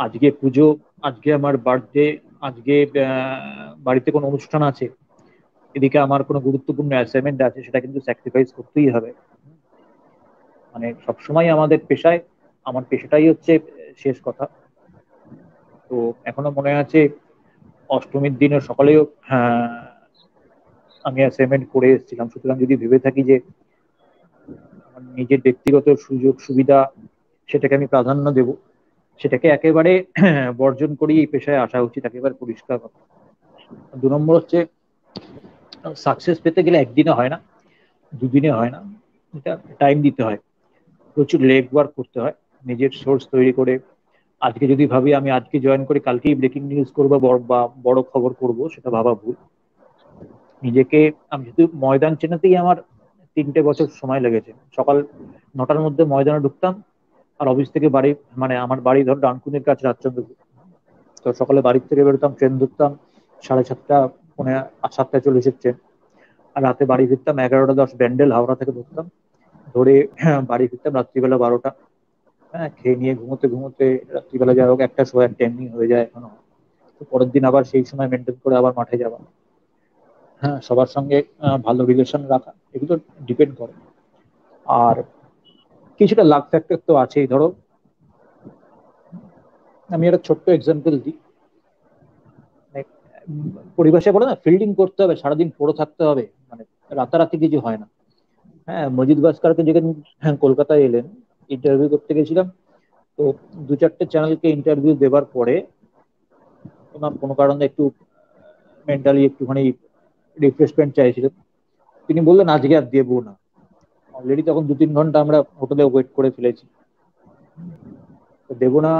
[SPEAKER 2] আজকে পুজো, আজকে আমার বার্থডে আজকে বাড়িতে কোনো অনুষ্ঠান আছে? এদিকে আমার কোনো গুরুত্বপূর্ণ অ্যাসাইনমেন্ট আছে, সেটা কিন্তু স্যাক্রিফাইস করতেই হবে। মানে সবসময় আমাদের পেশায়, আমার পেশাটাই হচ্ছে শেষ কথা। তো এখনও মনে আছে, অষ্টমীর দিনে সকালেও আমি অ্যাসাইনমেন্ট করে এসেছিলাম। সুতরাং যদি ভেবে থাকি যে, আমার নিজের ব্যক্তিগত সুযোগ সুবিধা সেটাকে আমি প্রাধান্য দেব। সেটাকে একেবারে বর্জন করেই এই পেশায় আসা উচিত, একেবারে পরিষ্কার কথা। দু নম্বর হচ্ছে সাকসেস পেতে গেলে একদিনে হয় না, দুদিনে হয় না, এটা টাইম দিতে হয়। প্রচুর লেগ ওয়ার্ক করতে হয়, নিজের সোর্স তৈরি করে। আজকে যদি ভাবি আমি আজকে জয়েন করে, কালকেই ব্রেকিং নিউজ করব বা, বড় খবর করব, সেটা ভাবা ভুল। নিজেকে, আমি যেহেতু ময়দান চেনাতেই আমার তিনটে বছর সময় লেগেছে, সকাল নটার মধ্যে ময়দানে ঢুকতাম আর অফিস থেকে বাড়ি মানে আমার বাড়ি ধর ডানকুনির কাছে রাজচন্দ্রপুর। তো সকালে বাড়ির থেকে বেরোতাম ট্রেন ধরতাম, সাড়ে সাতটা, পৌনে সাতটায় চলে এসেছে আর রাতে বাড়ি ফিরতাম এগারোটা দশ, ব্যান্ডেল হাওড়া থেকে ধরতাম। ধরে বাড়ি ফিরতাম রাত্রিবেলা বারোটা। হ্যাঁ খেয়ে নিয়ে ঘুমোতে ঘুমোতে রাত্রিবেলা যাই হোক, একটা সময় টাইমিং হয়ে যায় এখনও। তো পরের দিন আবার সেই সময় মেনটেন করে আবার মাঠে যাওয়া। হ্যাঁ সবার সঙ্গে ভালো রিলেশন রাখা, এগুলো ডিপেন্ড করে। আর কিছুটা লাক ফ্যাক্টর তো আছেই। ধরো আমি একটা ছোট্ট এক্সাম্পল দিই। মানে, পরিবেশে বলে না ফিল্ডিং করতে হবে সারাদিন পড়ে থাকতে হবে। মানে রাতারাতি কিছু হয় না। হ্যাঁ মজিদ ভাস্করকে যেখানে হ্যাঁ, কলকাতায় এলেন ইন্টারভিউ করতে গেছিলাম। তো দু চারটে চ্যানেলকে ইন্টারভিউ দেবার পরে ওনার কোনো কারণে একটু মেন্টালি একটুখানি রিফ্রেশমেন্ট চাইছিলেন। তিনি বললেন আজকে আর দেবো না। অলরেডি তখন দু তিন ঘণ্টা আমরা হোটেলে ওয়েট করে ফেলেছি। দেবো না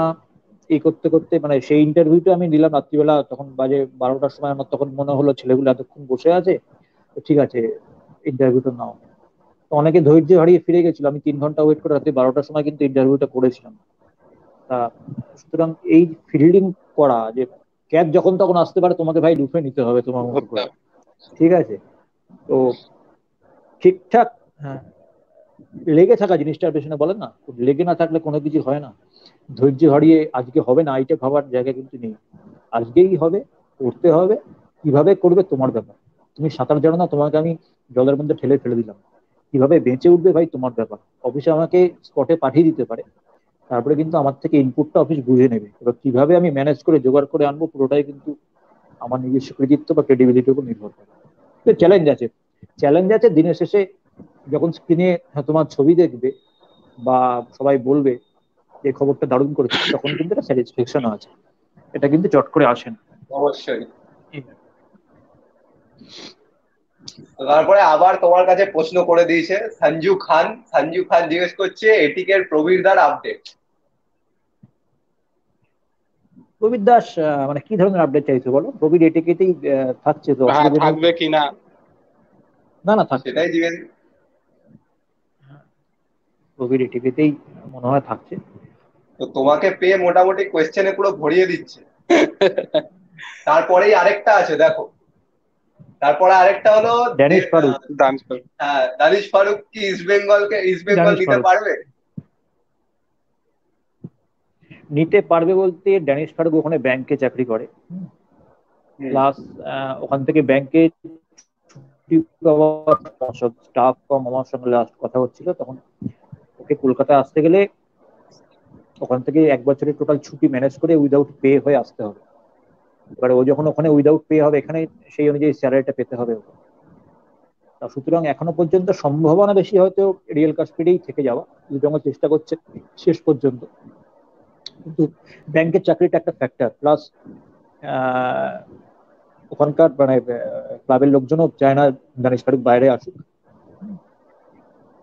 [SPEAKER 2] এই করতে করতে মানে সেই ইন্টারভিউটা আমি নিলাম রাত্রিবেলা তখন বাজে বারোটার সময় আমার তখন মনে হলো ছেলেগুলো এতক্ষণ বসে আছে তো ঠিক আছে ইন্টারভিউটা নাও। তো অনেকে ধৈর্য হারিয়ে ফিরে গেছিল আমি তিন ঘণ্টা ওয়েট করে রাতে বারোটার সময় কিন্তু ইন্টারভিউটা করেছিলাম। তা সুতরাং এই ফিল্ডিং করা যে ক্যাব যখন তখন আসতে পারে তোমাকে ভাই লুফে নিতে হবে তোমার মতো করে। ঠিক আছে? তো ঠিকঠাক? হ্যাঁ। লেগে থাকা জিনিসটার পেছনে বলেন না। লেগে না থাকলে কোনো কিছু হয় না। ধৈর্য হারিয়ে আজকে হবে না, এইটা ভাবার জায়গা কিন্তু নেই। আজকেই হবে, করতে হবে, কীভাবে করবে তোমার ব্যাপার। তুমি সাঁতার জানো না, তোমাকে আমি জলের মধ্যে ঠেলে ফেলে দিলাম। কীভাবে বেঁচে উঠবে ভাই তোমার ব্যাপার। অফিসে আমাকে স্পটে পাঠিয়ে দিতে পারে। তারপরে কিন্তু আমার থেকে ইনপুটটা অফিস বুঝে নেবে। এবার কীভাবে আমি ম্যানেজ করে, জোগাড় করে আনব, পুরোটাই কিন্তু আমার নিজস্ব কৃতিত্ব বা ক্রেডিবিলিটির উপর নির্ভর করে। চ্যালেঞ্জ আছে। চ্যালেঞ্জ আছে দিনের শেষে যখন স্ক্রিনে তোমার ছবি দেখবে বা সবাই বলবে যে খবরটা দারুণ করেছে তখন কিন্তু একটা স্যাটিসফ্যাকশন আছে। এটা কিন্তু চট করে আসে না।
[SPEAKER 3] অবশ্যই। তারপরে আবার তোমার কাছে প্রশ্ন করে দিয়েছে সঞ্জু খান সঞ্জু খান জিজ্ঞেস করছে এটিকের প্রবীরদার আপডেট
[SPEAKER 2] প্রবীর দাস মানে কি ধরনের আপডেট চাইছো বলো? প্রবীর এটিকেতেই থাকছে তো
[SPEAKER 1] হ্যাঁ, থাকবে কিনা?
[SPEAKER 2] না না থাকছে।
[SPEAKER 3] সেটাই জিজ্ঞেস
[SPEAKER 2] প্রবীর এটিকেতেই মনে হয় থাকছে।
[SPEAKER 3] তো তোমাকে পেয়ে মোটামুটি কোয়েশ্চেনে পুরো ভরিয়ে দিচ্ছে। তারপরেই আরেকটা আছে দেখো। তারপরে আরেকটা হলো
[SPEAKER 2] ড্যানিশ ফারুক
[SPEAKER 3] হ্যাঁ দানিশ ফারুক কি ইস্ট বেঙ্গলকে ইস্ট বেঙ্গল নিতে পারবে?
[SPEAKER 2] নিতে পারবে বলতে ড্যানিশ ফারুক ওখানে ব্যাংকে চাকরি করে। প্লাস ওখান থেকে ব্যাংকে স্টাফ কম আমার সঙ্গে লাস্ট কথা হচ্ছিল তখন ওকে কলকাতায় আসতে গেলে ওখান থেকে এক বছরের টোটাল ছুটি ম্যানেজ করে উইদাউট পে হয়ে আসতে হবে। এবার ও যখন ওখানে উইদাউট পে হবে, এখানে সেই অনুযায়ী স্যালারিটা পেতে হবে ওকে। তা সুতরাং এখনও পর্যন্ত সম্ভাবনা বেশি হয়তো রিয়েল কাস্টডিই থেকে যাওয়া ইস্টবেঙ্গল চেষ্টা করছে শেষ পর্যন্ত। কিন্তু ব্যাংকের চাকরিটা একটা ফ্যাক্টর প্লাস ওখানকার মানে ক্লাবের লোকজনও চায় না, দানিশ ফারুক বাইরে আসুক।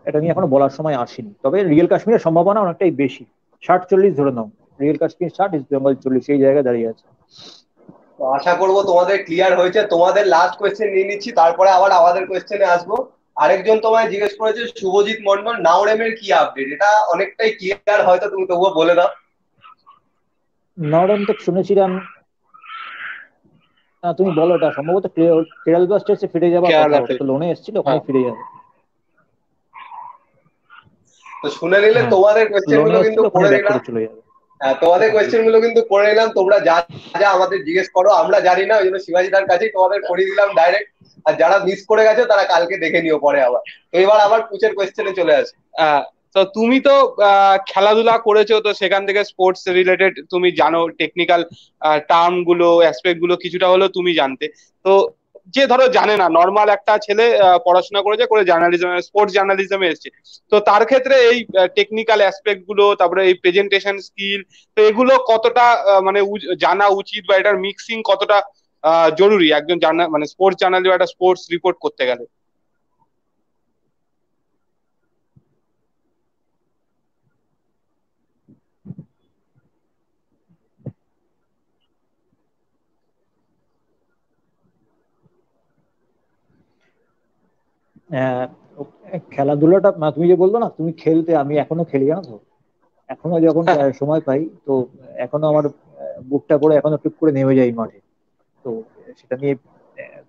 [SPEAKER 2] এটা নিয়ে এখনও বলার সময় আসেনি। তবে রিয়েল কাশ্মীরের সম্ভাবনা অনেকটাই বেশি। ষাট চল্লিশ ধরে নাও। রিয়েল কাশ্মীর ষাট ইস্ট বেঙ্গল চল্লিশ এই জায়গায় দাঁড়িয়ে আছে।
[SPEAKER 3] আশা করব তোমাদের ক্লিয়ার হয়েছে। তোমাদের লাস্ট কোয়েশ্চেন নিয়ে নিচ্ছি তারপরে আবার আমাদের কোয়েশ্চেনে আসব। আরেকজন তোমায় জিজ্ঞেস করেছে শুভজিৎ মন্ডল নাওরেমের কি আপডেট এটা অনেকটাই ক্লিয়ার হয়তো তুমি তবুও বলে দাও।
[SPEAKER 2] নাওরেম তো শুনেছিলাম তুমি বলো এটা সম্ভবত কেরাল ব্লাস্টার্সে ফিরে যাবার কথা। লোনে এসেছিল ওখানে
[SPEAKER 1] হ্যাঁ।
[SPEAKER 2] ফিরে যাবে।
[SPEAKER 3] তো শুনে নিলে
[SPEAKER 2] হ্যাঁ।
[SPEAKER 3] তোমাদের কোয়েশ্চেনগুলো কিন্তু
[SPEAKER 2] যাবে।
[SPEAKER 3] হ্যাঁ তোমাদের কোয়েশ্চেনগুলো কিন্তু করে নিলাম তোমরা যা যা আমাদের জিজ্ঞেস করো আমরা জানি না ওই জন্য শিবাজিদার কাছেই তোমাদের করিয়ে দিলাম ডাইরেক্ট আর যারা মিস করে গেছে তারা কালকে দেখে নিও পরে আবার। তো এবার আবার পুচের কোয়েশ্চেনে চলে আসে।
[SPEAKER 1] তো তুমি তো খেলাধুলা করেছ তো সেখান থেকে স্পোর্টস রিলেটেড তুমি জানো টেকনিক্যাল টার্মগুলো অ্যাসপেক্টগুলো কিছুটা হলেও তুমি জানতে। তো যে ধরো জানে না নর্মাল একটা ছেলে পড়াশোনা করেছে, করে জার্নালিজম স্পোর্টস জার্নালিজমে এসছে। তো তার ক্ষেত্রে এই টেকনিক্যাল অ্যাসপেক্টগুলো, তারপরে এই প্রেজেন্টেশন স্কিল তো এগুলো কতটা মানে জানা উচিত বা এটার মিক্সিং কতটা জরুরি? একজন জার্নাল মানে স্পোর্টস জার্নালি বা একটা স্পোর্টস রিপোর্ট করতে গেলে।
[SPEAKER 2] খেলাধুলাটা না তুমি যে বলল না তুমি খেলতে আমি এখনও খেলি জানো তো? এখনও যখন সময় পাই তো এখনও আমার বুকটা করে এখনও টুক করে নেমে যাই মাঠে। তো সেটা নিয়ে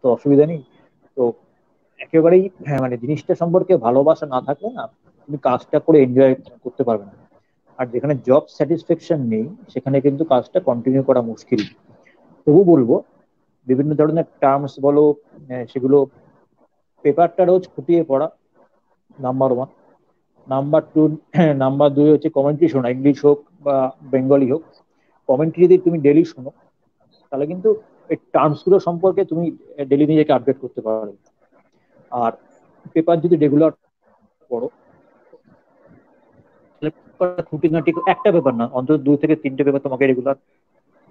[SPEAKER 2] তো অসুবিধা নেই। তো একেবারেই হ্যাঁ মানে জিনিসটা সম্পর্কে ভালোবাসা না থাকলে না তুমি কাজটা করে এনজয় করতে পারবে না। আর যেখানে জব স্যাটিসফ্যাকশন নেই সেখানে কিন্তু কাজটা কন্টিনিউ করা মুশকিল। তবু বলব বিভিন্ন ধরনের টার্মস বলো সেগুলো পেপারটা রোজ খুঁটিয়ে পড়া number one number two number দুই হচ্ছে কমেন্ট্রি শোনা ইংলিশ হোক বা বেঙ্গলি হোক। কমেন্ট্রি যদি তুমি ডেলি শোনো, তাহলে কিন্তু এই টার্মসগুলো সম্পর্কে তুমি ডেলি নিজেকে আপডেট করতে পারবে। আর পেপার যদি রেগুলার পড়ো খুঁটিনাটি একটা পেপার না, অন্তত দুই থেকে তিনটে পেপার তোমাকে রেগুলার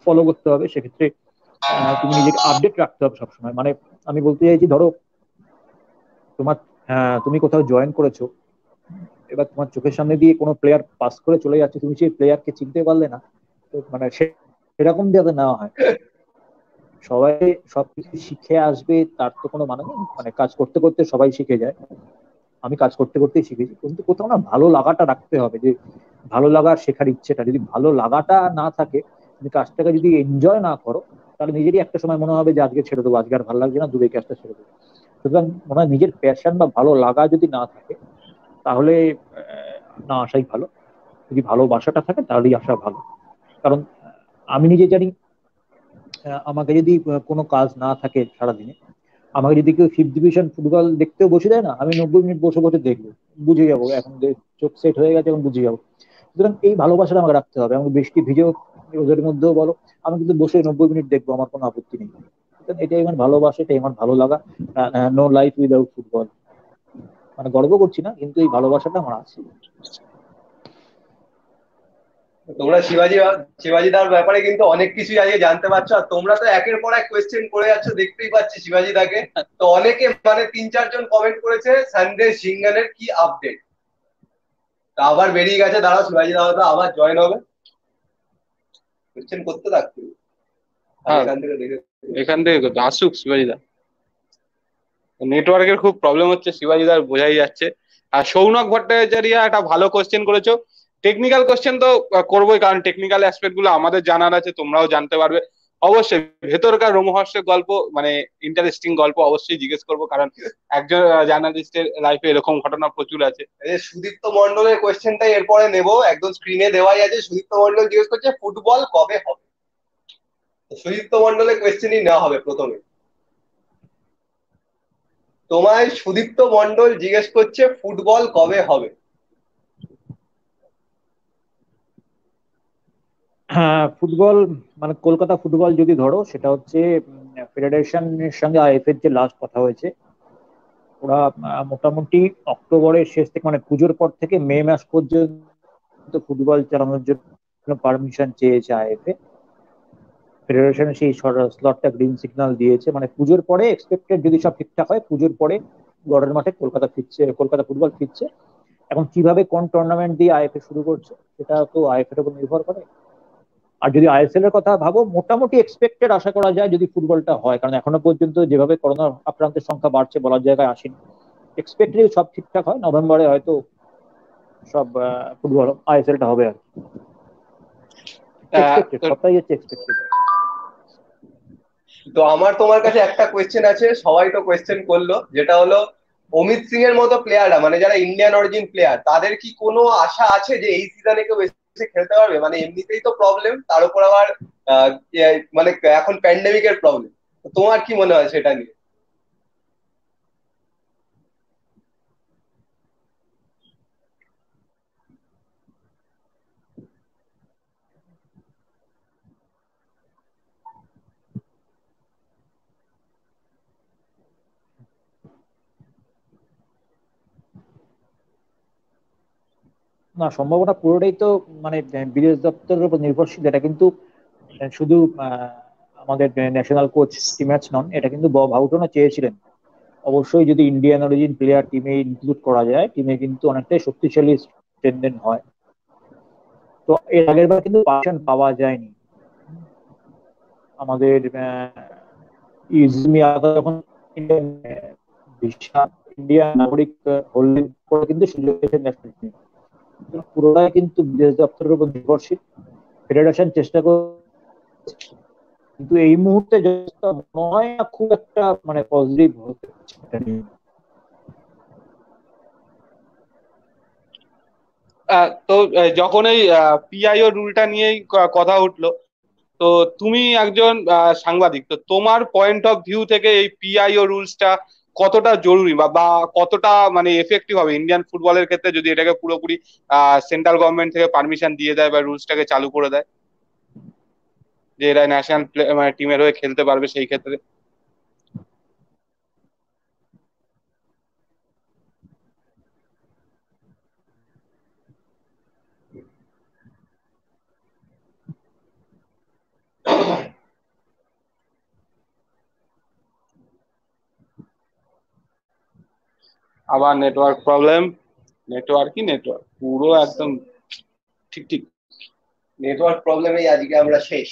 [SPEAKER 2] ফলো করতে হবে। সেক্ষেত্রে তুমি নিজেকে আপডেট রাখতে হবে সবসময়। মানে আমি বলতে চাইছি, ধরো তোমার তুমি কোথাও জয়েন করেছ, এবার তোমার চোখের সামনে দিয়ে কোনো প্লেয়ার পাস করে চলে যাচ্ছে, তুমি সেই প্লেয়ারকে চিনতে পারলে না, তো মানে সেরকম যাতে নেওয়া হয়, সবাই সবকিছু শিখে আসবে, তার তো কোনো মানে মানে কাজ করতে করতে সবাই শিখে যায়, আমি কাজ করতে করতেই শিখেছি, কিন্তু কোথাও না ভালো লাগাটা রাখতে হবে, যে ভালো লাগার শেখার ইচ্ছেটা, যদি ভালো লাগাটা না থাকে, তুমি কাজটাকে যদি এনজয় না করো, তাহলে নিজেরই একটা সময় মনে হবে যে আজকে ছেড়ে দেবো, আজকে আর ভালো লাগছে না দূরে কাজটা ছেড়ে দেবো। সুতরাং মনে হয় নিজের প্যাশন বা ভালো লাগা যদি না থাকে, তাহলে না আসাই ভালো। যদি ভালোবাসাটা থাকে, তাহলেই আসা ভালো। কারণ, আমি নিজে জানি আমাকে যদি কোনো কাজ না থাকে সারাদিনে, আমাকে যদি কেউ ফিফথ ডিভিশন ফুটবল দেখতেও বসে দেয় না, আমি নব্বই মিনিট বসে বসে দেখব, বুঝে যাব, এখন চোখ সেট হয়ে গেছে, এখন বুঝে যাব। সুতরাং এই ভালোবাসাটা আমাকে রাখতে হবে। আমাকে বৃষ্টি ভিজেও ওদের মধ্যেও বলো, আমি কিন্তু বসে নব্বই মিনিট দেখব, আমার কোনো আপত্তি নেই। এটাই আমার ভালোবাসা এটাই আমার ভালো লাগা। নো লাইফ উইদাউট ফুটবল মানে গর্ব করছি না কিন্তু এই ভালোবাসাটা আমার আছে।
[SPEAKER 3] তোমরা শিবাজি শিবাজি দার ব্যাপারে কিন্তু অনেক কিছুই আজকে জানতে পারছ আর তোমরা তো একের পর এক কোয়েশ্চেন করে যাচ্ছ দেখতেই পাচ্ছি শিবাজি দাকে। তো অনেকে মানে তিন চারজন কমেন্ট করেছে সানডে সিঙ্গানের কি আপডেট তা আবার বেরিয়ে গেছে দাঁড়াও শিবাজি দা তো আবার জয়েন হবে। কোয়েশ্চেন করতে থাকতে
[SPEAKER 1] হ্যাঁ।
[SPEAKER 3] এখান থেকে দেখে
[SPEAKER 1] এখান থেকে আসুক শিবাজিদা। নেটওয়ার্কের খুব প্রবলেম হচ্ছে শিবাজিদার বোঝাই যাচ্ছে। আর সৌনক ভট্টাচার্য একটা ভালো কোশ্চেন করেছ। টেকনিক্যাল কোশ্চেন তো করবোই, কারণ টেকনিক্যাল অ্যাসপেক্টগুলো আমাদের জানার আছে, তোমরাও জানতে পারবে। অবশ্যই, ভেতরকার রোমহর্ষের গল্প মানে ইন্টারেস্টিং গল্প অবশ্যই জিজ্ঞেস করব, কারণ একজন জার্নালিস্টের লাইফে এরকম ঘটনা প্রচুর আছে।
[SPEAKER 3] সুদীপ্ত মন্ডলের কোয়েশ্চেনটাই এরপরে নেব, একদম স্ক্রিনে দেওয়াই আছে। সুদীপ্ত মন্ডল জিজ্ঞেস করছে, ফুটবল কবে হবে? সুদীপ্ত মন্ডলের কোয়েশ্চেনই নেওয়া হবে প্রথমে। তোমায় সুদীপ্ত মন্ডল জিজ্ঞেস করছে, ফুটবল কবে হবে?
[SPEAKER 2] হ্যাঁ ফুটবল মানে কলকাতা ফুটবল যদি ধরো, সেটা হচ্ছে ফেডারেশনের সঙ্গে আইএফএর যে লাস্ট কথা হয়েছে, ওরা মোটামুটি অক্টোবরের শেষ থেকে মানে পুজোর পর থেকে মে মাস পর্যন্ত ফুটবল চালানোর জন্য পারমিশন চেয়েছে আইএফএ ফেডারেশন সেই স্লটটা গ্রিন সিগন্যাল দিয়েছে। মানে পুজোর পরে এক্সপেক্টেড যদি সব ঠিকঠাক হয় পুজোর পরে গড়ের মাঠে কলকাতা ফিরছে কলকাতা ফুটবল ফিরছে। এখন কীভাবে কোন টুর্নামেন্ট দিয়ে আইএফএ শুরু করছে সেটা তো আইএফএ এর উপর নির্ভর করে। আর যদি আইএসএল এর কথা ভাবো মোটামুটি এক্সপেক্টেড আশা করা যায় যদি ফুটবলটা হয়। কারণ এখনও পর্যন্ত যেভাবে করোনা আক্রান্তের সংখ্যা বাড়ছে বলার জায়গায় আসেনি। এক্সপেক্টেড সব ঠিকঠাক হয় নভেম্বরে হয়তো সব ফুটবল আইএসএলটা হবে আর এক্সপেক্টেড সবটাই হচ্ছে এক্সপেক্টেড
[SPEAKER 3] তো আমার তোমার কাছে একটা কোয়েশ্চেন আছে, সবাই তো কোয়েশ্চেন করল, যেটা হলো অমিত সিং এর মতো প্লেয়াররা মানে যারা ইন্ডিয়ান অরিজিন প্লেয়ার তাদের কি কোনো আশা আছে যে এই সিজনে কেউ এসে খেলতে পারবে? মানে এমনিতেই তো প্রবলেম তার উপর আবার মানে এখন প্যান্ডেমিকের প্রবলেম তোমার কি মনে হয় সেটা নিয়ে?
[SPEAKER 2] না, সম্ভাবনা পুরোটাই তো মানে বিদেশ দপ্তরের উপর নির্ভরশীল, এটা কিন্তু শুধু আমাদের ন্যাশনাল কোচ টিম্যাচ নন, এটা কিন্তু বব হাউটনও চেয়েছিলেন। অবশ্যই যদি ইন্ডিয়ান অরিজিন প্লেয়ার টিমে ইনক্লুড করা যায় টিমে কিন্তু অনেকটাই শক্তিশালী স্ট্রেন্থেন হয়। তো এর আগের বার কিন্তু পার্সন পাওয়া যায়নি। আমাদের ইজমি আদা যখন ইন্ডিয়ান নাগরিক হোল্ডিং কিন্তু সুযোগ পেয়েছে ন্যাশনাল টিমে পুরোটাই কিন্তু বিদেশ দপ্তরের উপর নির্ভরশীল ফেডারেশন চেষ্টা করছে কিন্তু এই মুহূর্তে যতটা মনে হয় না, খুব একটা মানে পজিটিভ হতে নিয়ে।
[SPEAKER 1] তো যখন এই পিআইও রুলটা নিয়েই কথা উঠল, তো তুমি একজন সাংবাদিক, তো তোমার পয়েন্ট অফ ভিউ থেকে এই পিআইও রুলসটা কতটা জরুরি বা বা কতটা মানে এফেক্টিভ হবে? ইন্ডিয়ান ফুটবলের ক্ষেত্রে যদি এটাকে পুরোপুরি সেন্ট্রাল গভর্নমেন্ট থেকে পারমিশন দিয়ে দেয় বা রুলসটাকে চালু করে দেয়, যে এরা ন্যাশনাল মানে টিমের হয়ে খেলতে পারবে সেই ক্ষেত্রে। আবার নেটওয়ার্ক প্রবলেম নেটওয়ার্কই নেটওয়ার্ক পুরো একদম ঠিক ঠিক।
[SPEAKER 3] নেটওয়ার্ক প্রবলেমেই আজকে আমরা শেষ।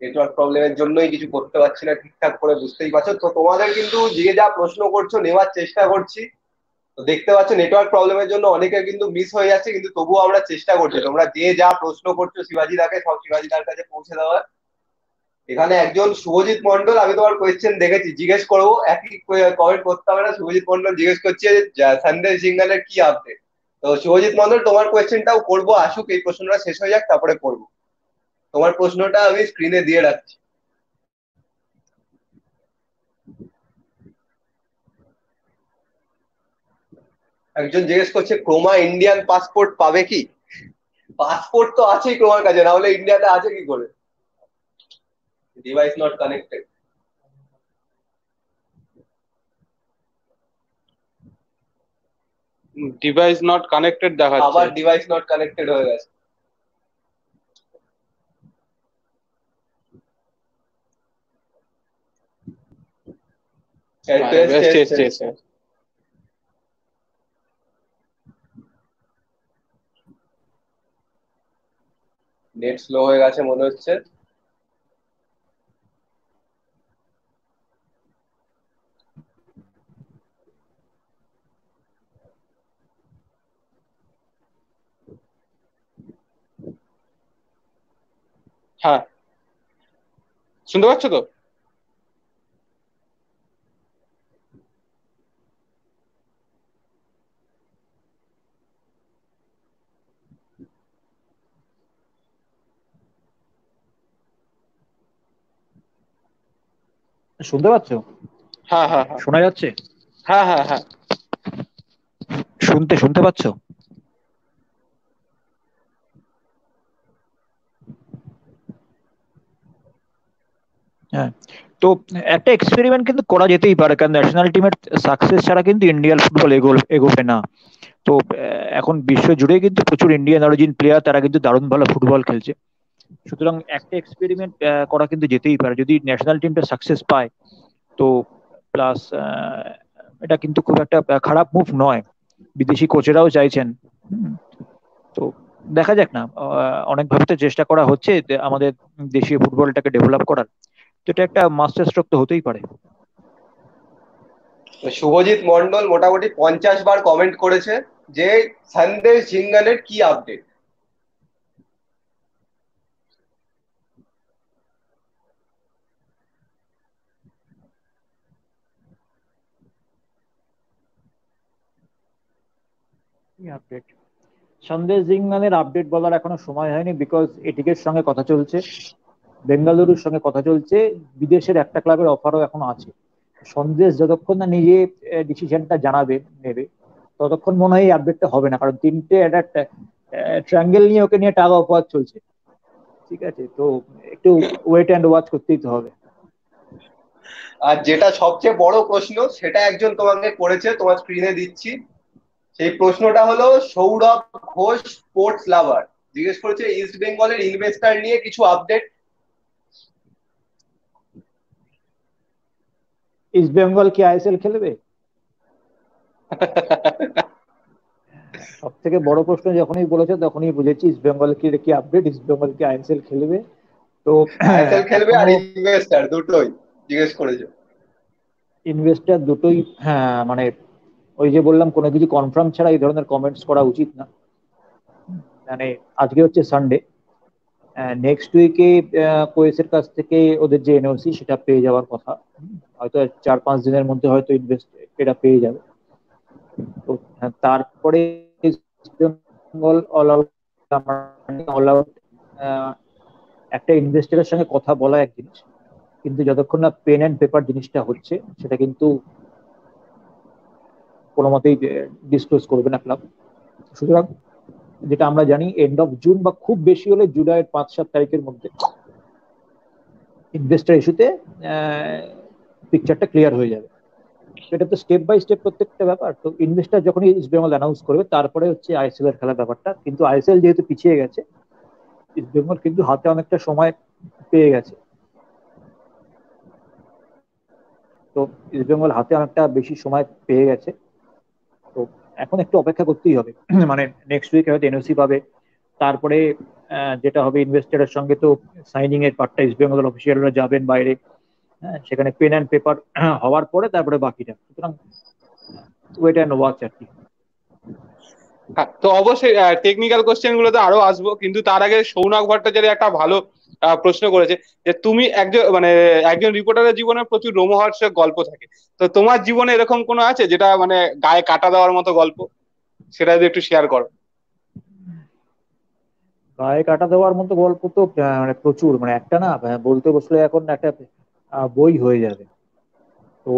[SPEAKER 3] নেটওয়ার্ক প্রবলেমের জন্যই কিছু করতে পারছি না ঠিকঠাক করে, বুঝতেই পারছ? তো তোমাদের কিন্তু যে যা প্রশ্ন করছ নেওয়ার চেষ্টা করছি। তো দেখতে পাচ্ছ নেটওয়ার্ক প্রবলেমের জন্য অনেকে কিন্তু মিস হয়ে যাচ্ছে, কিন্তু তবুও আমরা চেষ্টা করছি। তোমরা যে যা প্রশ্ন করছ, শিবাজি দাকে, সব শিবাজি দার কাছে পৌঁছে দেওয়ার। এখানে একজন শুভজিৎ মন্ডল আমি তোমার কোয়েশ্চেন দেখেছি, জিজ্ঞেস করব, একই কমেন্ট করতে হবে না, শুভজিৎ মন্ডল জিজ্ঞেস করছে সন্দেশ সিঙ্গালের কি আপডেট তো শুভজিৎ মন্ডল তোমার কোয়েশ্চেনটাও করব, আসুক, এই প্রশ্নটা শেষ হয়ে যাক, তারপরে করব। তোমার প্রশ্নটা আমি স্ক্রিনে দিয়ে রাখছি। একজন জিজ্ঞেস করছে, ক্রোমা ইন্ডিয়ান পাসপোর্ট পাবে কি? পাসপোর্ট তো আছেই ক্রোমার কাছে, না হলে ইন্ডিয়াতে আছে কি করে? Device not connected
[SPEAKER 1] device not connected
[SPEAKER 3] আবার
[SPEAKER 1] দেখাচ্ছে
[SPEAKER 3] ডিভাইস নট কানেক্টেড হয়ে গেছে এই test,
[SPEAKER 1] Yes,
[SPEAKER 3] test,
[SPEAKER 1] yes,
[SPEAKER 3] test.
[SPEAKER 1] yes, yes.
[SPEAKER 3] Net slow হয়ে গেছে মনে হচ্ছে
[SPEAKER 1] হ্যাঁ। শুনতে পাচ্ছ তো?
[SPEAKER 2] শুনতে পাচ্ছ?
[SPEAKER 1] হ্যাঁ হ্যাঁ হ্যাঁ।
[SPEAKER 2] শোনা যাচ্ছে?
[SPEAKER 1] হ্যাঁ হ্যাঁ হ্যাঁ।
[SPEAKER 2] শুনতে শুনতে পাচ্ছ? হ্যাঁ। তো একটা এক্সপেরিমেন্ট কিন্তু করা যেতেই পারে, কারণ ন্যাশনাল টিমের সাকসেস ছাড়া কিন্তু ইন্ডিয়ান ফুটবল এগো এগোবে না। তো এখন বিশ্ব জুড়ে কিন্তু প্রচুর ইন্ডিয়ান অরিজিন প্লেয়ার তারা কিন্তু দারুণ ভালো ফুটবল খেলছে। সুতরাং একটা এক্সপেরিমেন্ট করা কিন্তু যেতেই পারে। যদি ন্যাশনাল টিমটা সাকসেস পায়, তো প্লাস এটা কিন্তু খুব একটা খারাপ মুভ নয়। বিদেশি কোচেরাও চাইছেন। তো দেখা যাক না অনেকভাবে তো চেষ্টা করা হচ্ছে আমাদের দেশীয় ফুটবলটাকে ডেভেলপ করার। তো এটা একটা মাস্টার স্ট্রোক তো হতেই পারে।
[SPEAKER 3] শুভজিৎ মন্ডল মোটামুটি পঞ্চাশ বার কমেন্ট করেছে যে সন্দেশ ঝিঙ্গানের কি আপডেট
[SPEAKER 2] আপডেট সন্দেশ জিঙ্গানের আপডেট বলার এখনও সময় হয়নি বিকজ এটিকের সঙ্গে কথা চলছে। বেঙ্গালুরুর সঙ্গে কথা চলছে, বিদেশের একটা ক্লাবের অফারও এখনও আছে। সন্দেশ যতক্ষণ না নিজে ডিসিশনটা জানাবে নেবে ততক্ষণ মনে হয় আপডেটটা হবে না, কারণ তিনটে একটা ট্রায়াঙ্গেল নিয়ে ওকে নিয়ে টাকা অপরাধ চলছে। ঠিক আছে, তো একটু ওয়েট অ্যান্ড ওয়াচ করতেই তো হবে।
[SPEAKER 3] আর যেটা সবচেয়ে বড় প্রশ্ন, সেটা একজন তোমাকে করেছে, তোমার স্ক্রিনে দিচ্ছি। সেই প্রশ্নটা হলো, সৌরভ ঘোষ স্পোর্টস লাভার জিজ্ঞেস করেছে ইস্ট বেঙ্গলের ইনভেস্টার নিয়ে কিছু আপডেট
[SPEAKER 2] ইস্ট বেঙ্গল কি আইএসএল খেলবে? সব থেকে বড় প্রশ্ন যখনই বলেছে তখনই বুঝেছি ইস্ট বেঙ্গল কি কি আপডেট ইস্ট বেঙ্গল কি আইএসএল খেলবে? তো
[SPEAKER 3] আইএসএল খেলবে আর ইনভেস্টার দুটোই জিজ্ঞেস করেছে।
[SPEAKER 2] ইনভেস্টার দুটোই হ্যাঁ মানে ওই যে বললাম কোনো কিছু কনফার্ম ছাড়া এই ধরনের কমেন্টস করা উচিত না। মানে আজকে হচ্ছে সানডে নেক্সট উইকে কোয়েসের কাছ থেকে ওদের যে এনওসি সেটা পেয়ে যাওয়ার কথা। হয়তো চার পাঁচ দিনের মধ্যে হয়তো ইনভেস্ট এটা পেয়ে যাবে। তো হ্যাঁ, তারপরে বেঙ্গল অল আউট একটা ইনভেস্টরের সঙ্গে কথা বলা এক জিনিস। কিন্তু যতক্ষণ না পেন অ্যান্ড পেপার জিনিসটা হচ্ছে সেটা কিন্তু কোনো মতেই ডিসক্লোজ করবে না ক্লাব সুতরাং যেটা আমরা জানি এন্ড অফ জুন বা খুব বেশি হলে জুলাইয়ের পাঁচ সাত তারিখের মধ্যে ইনভেস্টার ইস্যুতে পিকচারটা ক্লিয়ার হয়ে যাবে। সেটা তো স্টেপ বাই স্টেপ প্রত্যেকটা ব্যাপার। তো ইনভেস্টার যখনই ইস্ট বেঙ্গল অ্যানাউন্স করবে, তারপরে হচ্ছে আইএসএল এর খেলার ব্যাপারটা। কিন্তু আইএসএল যেহেতু পিছিয়ে গেছে ইস্ট বেঙ্গল কিন্তু হাতে অনেকটা সময় পেয়ে গেছে। তো ইস্ট বেঙ্গল হাতে অনেকটা বেশি সময় পেয়ে গেছে। তো এখন একটু অপেক্ষা করতেই হবে। মানে নেক্সট উইকে হয়তো এনওসি পাবে। তারপরে যেটা হবে ইনভেস্টরের সঙ্গে তো সাইনিং এর পার্টটা ইস্ট বেঙ্গল অফিসিয়ালরা যাবেন বাইরে। হ্যাঁ সেখানে পেন অ্যান্ড পেপার হওয়ার পরে তারপরে বাকিটা। সুতরাং ওয়েট অ্যান্ড ওয়াচ আর কি।
[SPEAKER 1] হ্যাঁ, তো অবশ্যই টেকনিক্যাল কোশ্চেন গুলোতে আরও আসব কিন্তু তার আগে সৌনক ভট্টাচার্য একটা ভালো প্রশ্ন করেছে যে তুমি একজন মানে একজন রিপোর্টারের জীবনে প্রচুর রোমহর্ষক গল্প থাকে। তো তোমার জীবনে এরকম কোনো আছে যেটা মানে গায়ে কাটা দেওয়ার মতো গল্প? সেটা যদি একটু শেয়ার করো।
[SPEAKER 2] গায়ে কাটা দেওয়ার মতো গল্প তো মানে প্রচুর। মানে একটা না বলতে বসলে এখন একটা বই হয়ে যাবে। তো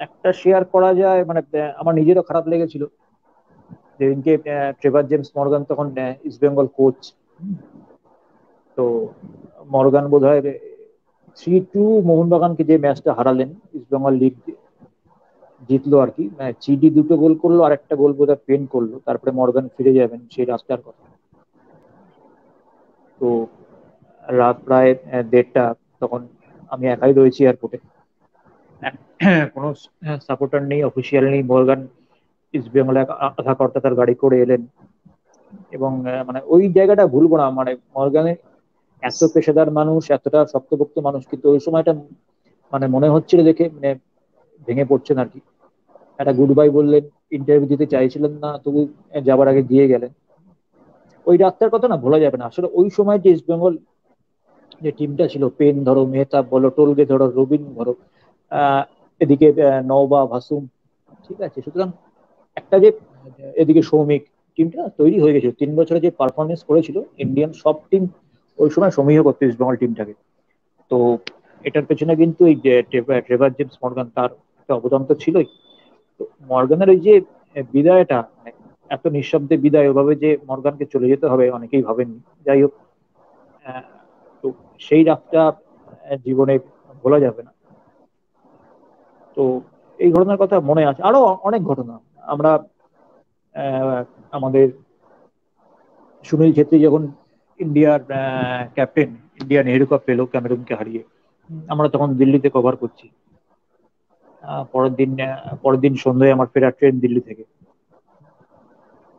[SPEAKER 2] একটা শেয়ার করা যায় মানে আমার নিজেরও খারাপ লেগেছিল। যেদিনকে ট্রেভার জেমস মর্গান তখন ইস্ট বেঙ্গল কোচ তো মর্গান বোধ হয় থ্রি টু মোহনবাগানকে যে ম্যাচটা হারালেন ইস্ট বেঙ্গল লিগ জিতলো আর কি। চিডি দুটো গোল করল, আর একটা গোল বোধহয় পেন করল। তারপরে মর্গান ফিরে যাবেন, সেই রাস্তার কথা। তো, রাত প্রায় দেড়টা, তখন আমি একাই রয়েছি এয়ারপোর্টে কোনো সাপোর্টার নেই অফিসিয়াল নেই। মর্গান ইস্ট বেঙ্গলে আধা কর্তা তার গাড়ি করে এলেন। এবং মানে ওই জায়গাটা ভুলবো না মানে মর্গানে এত পেশাদার মানুষ, এতটা শক্তপোক্ত মানুষ, কিন্তু ওই সময়টা মানে মনে হচ্ছিল দেখে মানে ভেঙে পড়ছেন আর কি। একটা গুড বাই বললেন ইন্টারভিউ দিতে চাইছিলেন না, তবু যাবার আগে দিয়ে গেলেন। ওই রাস্তার কথা না, ভোলা যাবে না। আসলে ওই সময় যে ইস্ট বেঙ্গল যে টিমটা ছিল, পেন ধরো, মেহতাব বলো, টোলগে ধরো, রবিন ধরো এদিকে নওবা ভাসুম ঠিক আছে? সুতরাং একটা যে, এদিকে সৌমিক টিমটা তৈরি হয়ে গেছিল। তিন বছরে যে পারফরমেন্স করেছিল ইন্ডিয়ান সব টিম ওই সময় সমীহ করতে ইস্ট বেঙ্গল টিমটাকে তো এটার পেছনে কিন্তু এই ট্রেভার জেমস মর্গান তার একটা অবদান তো ছিলই। তো মর্গানের ওই যে বিদায়টা মানে এত নিঃশব্দে বিদায়, ওভাবে যে মর্গানকে চলে যেতে হবে, অনেকেই ভাবেননি। যাই হোক তো সেই রাতটা জীবনে ভোলা যাবে না। তো এই ঘটনার কথা মনে আছে। আরও অনেক ঘটনা। আমরা আমাদের সুনীল ছেত্রী যখন ইন্ডিয়ার ক্যাপ্টেন ইন্ডিয়া নেহেরু কাপ পেল ক্যামেরুনকে হারিয়ে, আমরা তখন দিল্লিতে কভার করছি। পরের দিন পরের দিন সন্ধ্যায় আমার ফেরার ট্রেন দিল্লি থেকে।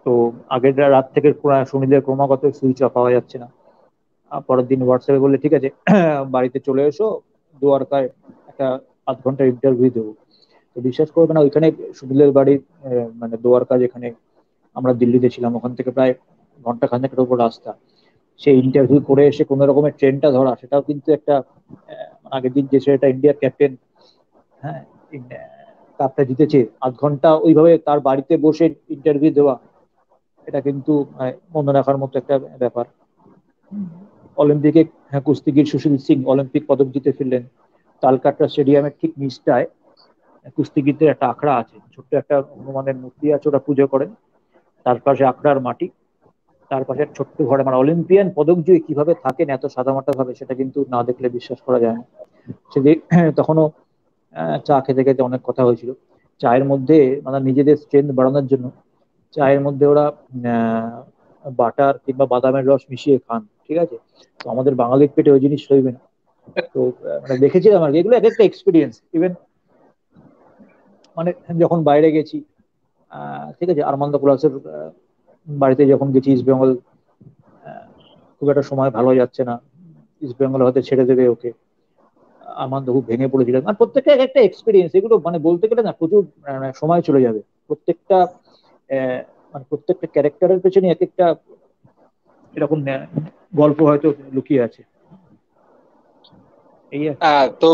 [SPEAKER 2] তো আগের রাত থেকে সুনীলের ক্রমাগত সুইচ অফ পাওয়া যাচ্ছে না। পরের দিন হোয়াটসঅ্যাপে বললে, ঠিক আছে, বাড়িতে চলে এসো, দুয়ারকায় একটা আধ ঘণ্টা ইন্টারভিউ দেবো। তো বিশ্বাস করবে না ওইখানে সুনীলের বাড়ি মানে দোয়ারকা যেখানে আমরা দিল্লিতে ছিলাম, ওখান থেকে প্রায় ঘণ্টা খানেকের উপর রাস্তা। সেই ইন্টারভিউ করে এসে কোনো রকমের ট্রেনটা ধরা, সেটাও কিন্তু একটা আগের দিন যে সেটা ইন্ডিয়ার ক্যাপ্টেন হ্যাঁ কাপটা জিতেছে, আধ ঘণ্টা ওইভাবে তার বাড়িতে বসে ইন্টারভিউ দেওয়া, এটা কিন্তু মনে রাখার মতো একটা ব্যাপার। অলিম্পিকে হ্যাঁ, কুস্তিগির সুশীল সিং অলিম্পিক পদক জিতে ফিরলেন। তালকাট্রা স্টেডিয়ামের ঠিক নিচটায় কুস্তিগীরদের একটা আখড়া আছে। ছোট্ট একটা হনুমানের মূর্তি আছে ওরা পুজো করেন। তার পাশে আখড়ার মাটি। তার পাশে ছোট্ট ঘরে। মানে অলিম্পিয়ান পদক জয়ী কীভাবে থাকেন এত সাদামাটা ভাবে সেটা কিন্তু না দেখলে বিশ্বাস করা যায় না। সেদিন তখনও চা খেতে খেতে অনেক কথা হয়েছিল। চায়ের মধ্যে মানে নিজেদের স্ট্রেংথ বাড়ানোর জন্য চায়ের মধ্যে ওরা বাটার কিংবা বাদামের রস মিশিয়ে খান, ঠিক আছে? তো আমাদের বাঙালির পেটে ওই জিনিস সইবে না। তো মানে দেখেছিলাম আর এগুলো এক একটা এক্সপিরিয়েন্স ইভেন মানে যখন বাইরে গেছি ঠিক আছে, আরমান্দ কুলাসের বাড়িতে যখন গেছি ইস্ট বেঙ্গল খুব একটা সময় ভালো যাচ্ছে না। ইস্ট বেঙ্গল হয়তো ছেড়ে দেবে ওকে। আমার খুব ভেঙে পড়েছিলাম আর প্রত্যেকটা এক একটা এক্সপিরিয়েন্স এগুলো মানে বলতে গেলে না, প্রচুর মানে সময় চলে যাবে। প্রত্যেকটা মানে প্রত্যেকটা ক্যারেক্টারের পেছনে এক একটা এরকম গল্প হয়তো লুকিয়ে আছে।
[SPEAKER 1] এই তো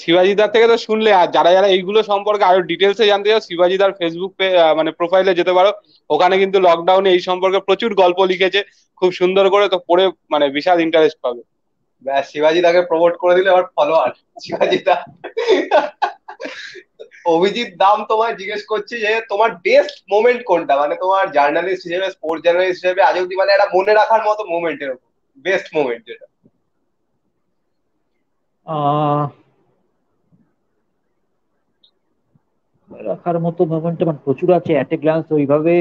[SPEAKER 1] শিবাজিদার থেকে তো শুনলে আর যারা যারা এইগুলো সম্পর্কে আরও ডিটেলসে জানতে চাও শিবাজি শিবাজিদার ফেসবুক মানে প্রোফাইলে যেতে পারো। ওখানে কিন্তু লকডাউনে এই সম্পর্কে প্রচুর গল্প লিখেছে খুব সুন্দর করে তো পড়ে মানে বিশাল ইন্টারেস্ট পাবে।
[SPEAKER 3] ব্যাস শিবাজিদাকে প্রমোট করে দিলে আবার ফলোয়ার শিবাজিদা। অভিজিৎ দাম তোমায় জিজ্ঞেস করছি যে তোমার বেস্ট মোমেন্ট কোনটা? মানে তোমার জার্নালিস্ট হিসেবে স্পোর্টস জার্নালিস্ট হিসেবে, আজ অব্দি মানে একটা মনে রাখার মতো মোমেন্ট এরকম বেস্ট মোমেন্ট যেটা।
[SPEAKER 2] রাখার মতো মোমেন্ট মানে প্রচুর আছে অ্যাট এ গ্লান্স ওইভাবে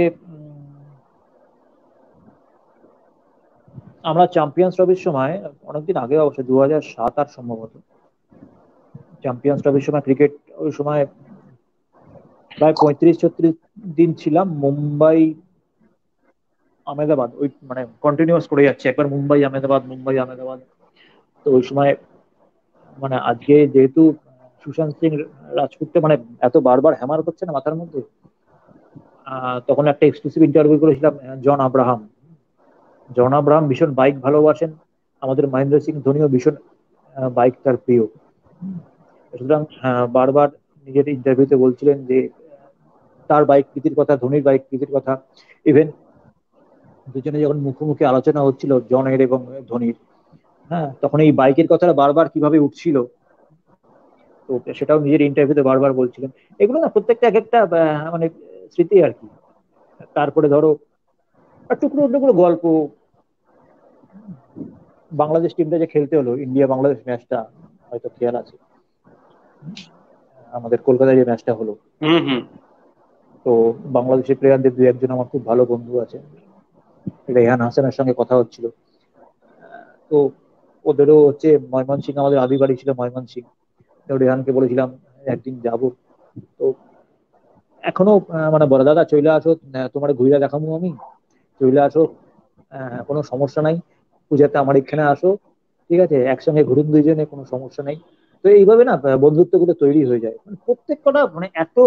[SPEAKER 2] আমরা চ্যাম্পিয়ন্স ট্রফির সময়, অনেকদিন আগে অবশ্য দু হাজার সাত আর সম্ভবত চ্যাম্পিয়ন্স ট্রফির সময় ক্রিকেট ওই সময় প্রায় পঁয়ত্রিশ ছত্রিশ দিন ছিলাম মুম্বাই আহমেদাবাদ ওই মানে কন্টিনিউয়াস করে যাচ্ছে। একবার মুম্বাই আহমেদাবাদ মুম্বাই আহমেদাবাদ তো ওই সময় মানে আজকে যেহেতু সুশান্ত সিং রাজপুতকে মানে এত বারবার হ্যামার করছে না মাথার মধ্যে তখন একটা এক্সক্লুসিভ ইন্টারভিউ করেছিলাম জন আব্রাহাম। জন আব্রাহাম ভীষণ বাইক ভালোবাসেন। আমাদের মহেন্দ্র সিং ধোনিও ভীষণ বাইক তার প্রিয়। সুতরাং বারবার নিজের ইন্টারভিউতে বলছিলেন যে তার বাইক প্রীতির কথা, ধোনির বাইক প্রীতির কথা। ইভেন দুজনে যখন মুখোমুখি আলোচনা হচ্ছিল, জনের এবং ধোনির হ্যাঁ তখন এই বাইকের কথাটা বারবার কীভাবে উঠছিল, তো সেটাও নিজের ইন্টারভিউতে বারবার বলছিলেন। এগুলো না প্রত্যেকটা এক একটা মানে স্মৃতি আর কি। তারপরে ধরো টুকরো টুকরো গল্প। বাংলাদেশ টিমটা যে খেলতে হলো ইন্ডিয়া বাংলাদেশ ম্যাচটা হয়তো খেয়াল আছে। আমাদের কলকাতায় যে ম্যাচটা হলো। তো বাংলাদেশের প্লেয়ারদের দু একজন আমার খুব ভালো বন্ধু আছে। রেহান হাসানের সঙ্গে কথা হচ্ছিল। তো ওদেরও হচ্ছে ময়মনসিং আমাদের আদি বাড়ি ছিল ময়মনসিং তো রেহানকে বলেছিলাম, একদিন যাব। তো এখনও মানে বড় দাদা চলে আসো তোমার ঘুরে দেখাবো আমি। চলে আসো কোনো সমস্যা নাই। পূজাতে আমার এখানে আসো, ঠিক আছে? একসঙ্গে ঘুরুন দুইজনে, কোনো সমস্যা নাই। তো এইভাবে না বন্ধুত্বগুলো তৈরি হয়ে যায়। মানে প্রত্যেক কটা মানে এত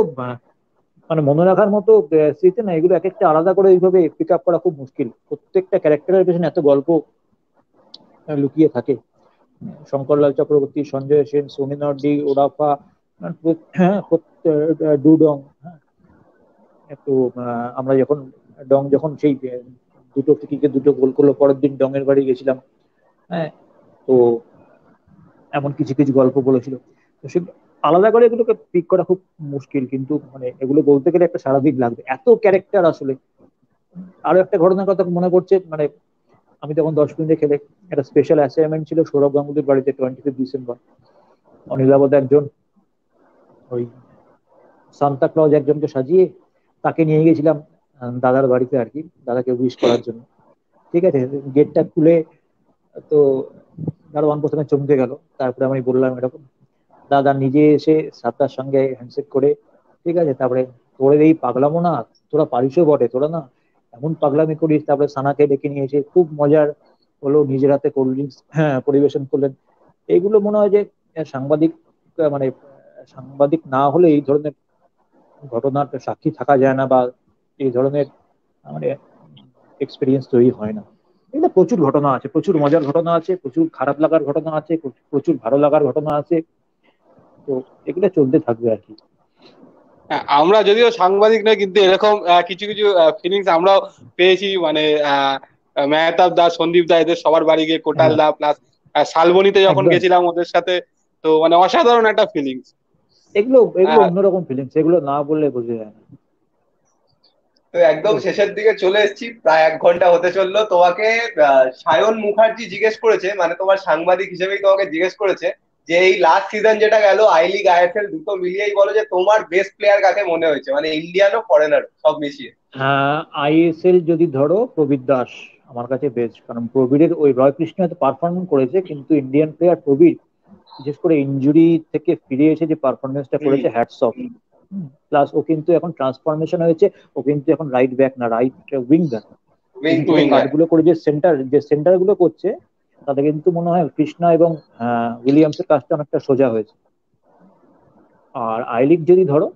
[SPEAKER 2] মানে মনে রাখার মতো স্মৃতি না, এগুলো এক একটা আলাদা করে এইভাবে পিক আপ করা খুব মুশকিল। প্রত্যেকটা ক্যারেক্টারের পেছনে এত গল্প লুকিয়ে থাকে। শঙ্করলাল চক্রবর্তী, সঞ্জয় সেন, সোনি নর্ডি ওরাফা হ্যাঁ ডুডং হ্যাঁ। তো আমরা যখন, ডং যখন সেই দুটো থেকে দুটো গোল করল, পরের দিন ডং এর বাড়ি গেছিলাম হ্যাঁ। তো এমন কিছু কিছু গল্প বলেছিল। তো সে আলাদা করে এগুলোকে পিক করা খুব মুশকিল, কিন্তু মানে এগুলো বলতে গেলে একটা সারাদিন লাগবে। এত ক্যারেক্টার আসলে। আরও একটা ঘটনার কথা মনে পড়ছে মানে আমি তখন দশ মিনিটে খেলে, একটা স্পেশাল অ্যাসাইনমেন্ট ছিল সৌরভ গাঙ্গুলির বাড়িতে টোয়েন্টি ফিফ ডিসেম্বর অনিলাবদ একজন, ওই সান্তা ক্লজ একজনকে সাজিয়ে তাকে নিয়ে গেছিলাম দাদার বাড়িতে আর কি, দাদাকে উইশ করার জন্য। ঠিক আছে গেটটা খুলে তো দারোয়ান প্রথমে চমকে গেল, তারপরে আমি বললাম এরকম দাদা নিজে এসে সাতটার সঙ্গে হ্যান্ডশেক করে, ঠিক আছে, তারপরে তোরে এই পাগলামো না, তোরা পারিসও বটে, তোরা না এমন পাগলামি করিস, তারপরে সানাকে ডেকে নিয়ে এসে খুব মজার হলো নিজের হাতে কোল্ড ড্রিঙ্কস হ্যাঁ পরিবেশন করলেন। এইগুলো মনে হয় যে সাংবাদিক মানে সাংবাদিক না হলে এই ধরনের ঘটনার সাক্ষী থাকা যায় না বা এই ধরনের মানে এক্সপিরিয়েন্স তৈরি হয় না। এগুলো প্রচুর ঘটনা আছে, প্রচুর মজার ঘটনা আছে, প্রচুর খারাপ লাগার ঘটনা আছে, প্রচুর ভালো লাগার ঘটনা আছে। তো এগুলো চলতে থাকবে আর কি।
[SPEAKER 1] হ্যাঁ, আমরা যদিও সাংবাদিক নয় কিন্তু এরকম কিছু কিছু ফিলিংস আমরাও পেয়েছি। মানে মেহতাব দা সন্দীপ দা এদের সবার বাড়ি গিয়ে কোটাল দা প্লাস শালবনিতে যখন গেছিলাম ওদের সাথে তো মানে অসাধারণ একটা ফিলিংস
[SPEAKER 2] এগুলো এগুলো অন্যরকম ফিলিংস এগুলো না বললে বোঝা যায় না।
[SPEAKER 3] তো একদম শেষের দিকে চলে এসেছি প্রায় এক ঘণ্টা হতে চলল। তোমাকে সায়ন মুখার্জি জিজ্ঞেস করেছে মানে তোমার সাংবাদিক হিসেবেই তোমাকে জিজ্ঞেস করেছে যে এই লাস্ট সিজন যেটা গেল আই লিগ আইএসএল দুটো মিলিয়েই বলো যে তোমার বেস্ট প্লেয়ার কাকে মনে হয়েছে? মানে ইন্ডিয়ান ও ফরেনার সব মিশিয়ে।
[SPEAKER 2] হ্যাঁ আইএসএল যদি ধরো প্রবীর দাস আমার কাছে বেস্ট কারণ প্রবীরের ওই রয় কৃষ্ণ হয়তো পারফরমেন্স করেছে কিন্তু ইন্ডিয়ান প্লেয়ার প্রবীর বিশেষ করে ইঞ্জুরি থেকে ফিরে এসে যে পারফরমেন্সটা করেছে হ্যাটস অফ প্লাস ও কিন্তু এখন ট্রান্সফরমেশন হয়েছে ও কিন্তু এখন রাইট ব্যাক না রাইট উইং ব্যাকগুলো করে যে সেন্টার যে সেন্টারগুলো করছে তাতে কিন্তু মনে হয় কৃষ্ণা এবং উইলিয়ামসের কাজটা অনেকটা সোজা হয়েছে। আর আই লিগ যদি ধরো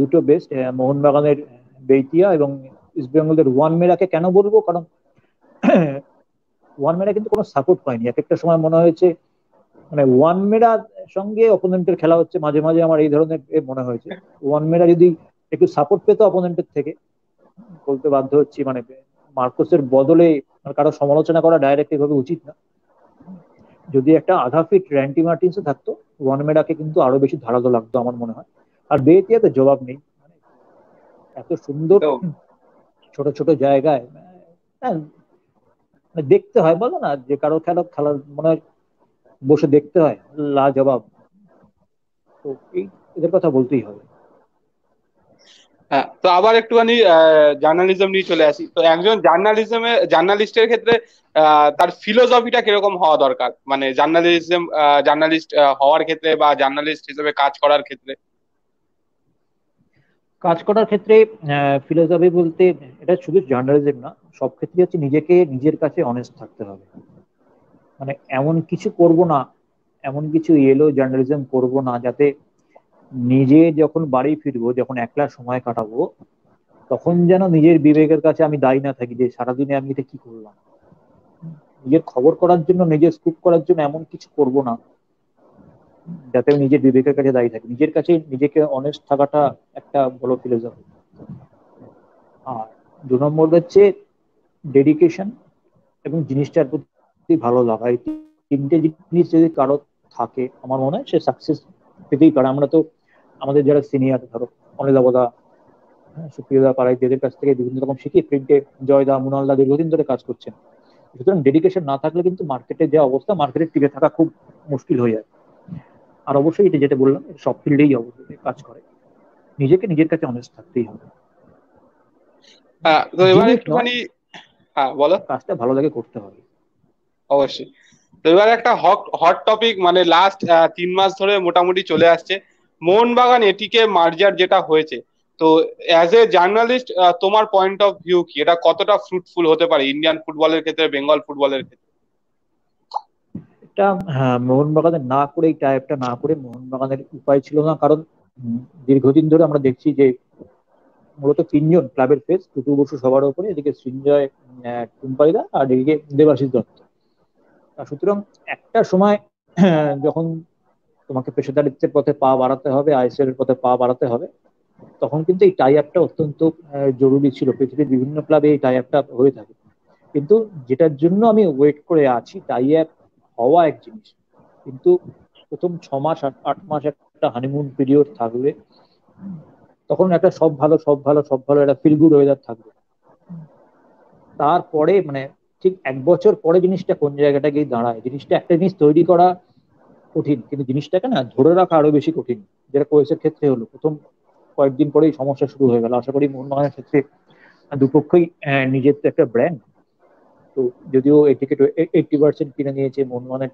[SPEAKER 2] দুটো বেস্ট মোহনবাগানের বেইতিয়া এবং ইস্ট বেঙ্গলের ওয়ান মেরাকে কেন বলব? কারণ ওয়ান মেরা কিন্তু কোনো সাপোর্ট পায়নি। এক একটা সময় মনে হয়েছে মানে ওয়ান মেরা সঙ্গে অপোনেন্টের খেলা হচ্ছে, মাঝে মাঝে আমার এই ধরনের মনে হয়েছে। ওয়ান মেরা যদি একটু সাপোর্ট পেতো অপোনেন্টের থেকে, বলতে বাধ্য হচ্ছি মানে মার্কোসের বদলে কারও সমালোচনা করা ডাইরেক্ট এভাবে উচিত না। যদি একটা আধা ফিট র্যান্টি মার্টিন্সও থাকতো ওয়ান মেডাকে কিন্তু আরও বেশি ধারালো লাগতো আমার মনে হয়। আর বেতিয়াতে জবাব নেই। মানে এত সুন্দর ছোট ছোট জায়গায় হ্যাঁ, মানে দেখতে হয় বলো না যে কারও খেলা খেলার মনে হয় বসে দেখতে হয় লা জবাব তো এই এদের কথা বলতেই হবে।
[SPEAKER 1] হ্যাঁ তো আবার একটুখানি জার্নালিজম নিয়ে চলে আসি। তো একজন জার্নালিজমে জার্নালিস্টের ক্ষেত্রে তার ফিলোসফিটা কীরকম হওয়া দরকার? মানে জার্নালিজম জার্নালিস্ট হওয়ার ক্ষেত্রে বা জার্নালিস্ট হিসেবে কাজ করার ক্ষেত্রে?
[SPEAKER 2] কাজ করার ক্ষেত্রে ফিলোসফি বলতে এটা শুধু জার্নালিজম না, সব ক্ষেত্রে হচ্ছে নিজেকে নিজের কাছে অনেস্ট থাকতে হবে। মানে এমন কিছু করব না, এমন কিছু এলো জার্নালিজম করব না, যাতে নিজে যখন বাড়ি ফিরবো, যখন একলা সময় কাটাবো, তখন যেন নিজের বিবেকের কাছে আমি দায়ী না থাকি যে সারাদিনে আমি এটা কি করলাম। নিজের খবর করার জন্য, নিজের স্কুপ করার জন্য এমন কিছু করব না, যাতে আমি নিজের বিবেকের কাছে দায়ী থাকি। নিজের কাছে নিজেকে অনেস্ট থাকাটা একটা বড় ফিলোসফি আর দু নম্বর হচ্ছে ডেডিকেশন এবং জিনিসটার প্রতি ভালো লাগা। এই তিনটে জিনিস যদি কারও থাকে, আমার মনে হয় সে সাকসেস পেতেই পারে। আমরা তো আমাদের যারা সিনিয়র ধরো অনিলাবদা হ্যাঁ, সুপ্রিয়দা পাড়াইদের কাছ থেকে বিভিন্ন রকম শিখে প্রিন্টে জয়দা মুনালদা দীর্ঘদিন ধরে কাজ করছেন। সুতরাং ডেডিকেশন না থাকলে কিন্তু মার্কেটে যে অবস্থা মার্কেটে টিকে থাকা খুব মুশকিল হয়ে যায়। আর অবশ্যই এটা যেটা বললাম সব ফিল্ডেই অবশ্যই কাজ করে। নিজেকে নিজের কাছে অনেস্ট থাকতেই হবে।
[SPEAKER 1] হ্যাঁ তো এবার একটুখানি হ্যাঁ বলো।
[SPEAKER 2] কাজটা ভালো লাগে করতে হবে।
[SPEAKER 1] অবশ্যই। তো এবার একটা হট হট টপিক মানে লাস্ট তিন মাস ধরে মোটামুটি চলে আসছে। মোহনবাগান এটিকে মার্জার যেটা হয়েছে। তো অ্যাজ এ জার্নালিস্ট তোমার পয়েন্ট অফ ভিউ কি? এটা কতটা ফ্রুটফুল হতে পারে ইন্ডিয়ান ফুটবলের ক্ষেত্রে বেঙ্গল ফুটবলের ক্ষেত্রে?
[SPEAKER 2] এটা হ্যাঁ, মোহনবাগানের না করে এই টাইপটা না করে মোহনবাগানের উপায় ছিল না কারণ দীর্ঘদিন ধরে আমরা দেখছি যে মূলত তিনজন ক্লাবের ফেস টুটু বসু সবার উপরে এদিকে সৃঞ্জয় টুম্পাইদা আর এদিকে দেবাশিস দত্ত। সুতরাং একটা সময় যখন তোমাকে পেশাদারিত্বের পথে পা বাড়াতে হবে আইসিএল এর পথে পা বাড়াতে হবে। তখন কিন্তু এই টাই আপটা অত্যন্ত জরুরি ছিল। পৃথিবীর বিভিন্ন ক্লাবে এই টাই আপটা হয়ে থাকে। কিন্তু যেটার জন্য আমি ওয়েট করে আছি টাই আপ হওয়া এক জিনিস। কিন্তু প্রথম ছ মাস, আট মাস একটা হানিমুন পিরিয়ড থাকবে তখন একটা সব ভালো সব ভালো সব ভালো একটা ফিল গুড ওয়েদার থাকবে। তারপরে মানে ঠিক এক বছর পরে জিনিসটা কোন জায়গাটা গিয়ে দাঁড়ায়? জিনিসটা একটা জিনিস তৈরি করা কঠিন। কিন্তু জিনিসটাকে না ধরে রাখা আরও বেশি কঠিন। যেটা কোয়েসের ক্ষেত্রে হলো, প্রথম কয়েকদিন পরেই সমস্যা শুরু হয়ে গেল। আশা করি মোহনবাগানের ক্ষেত্রে দুপক্ষই নিজের তো একটা ব্র্যান্ড তো যদিও এই টিকিট এইটটি পার্সেন্ট কিনে নিয়েছে মোহনবাগানের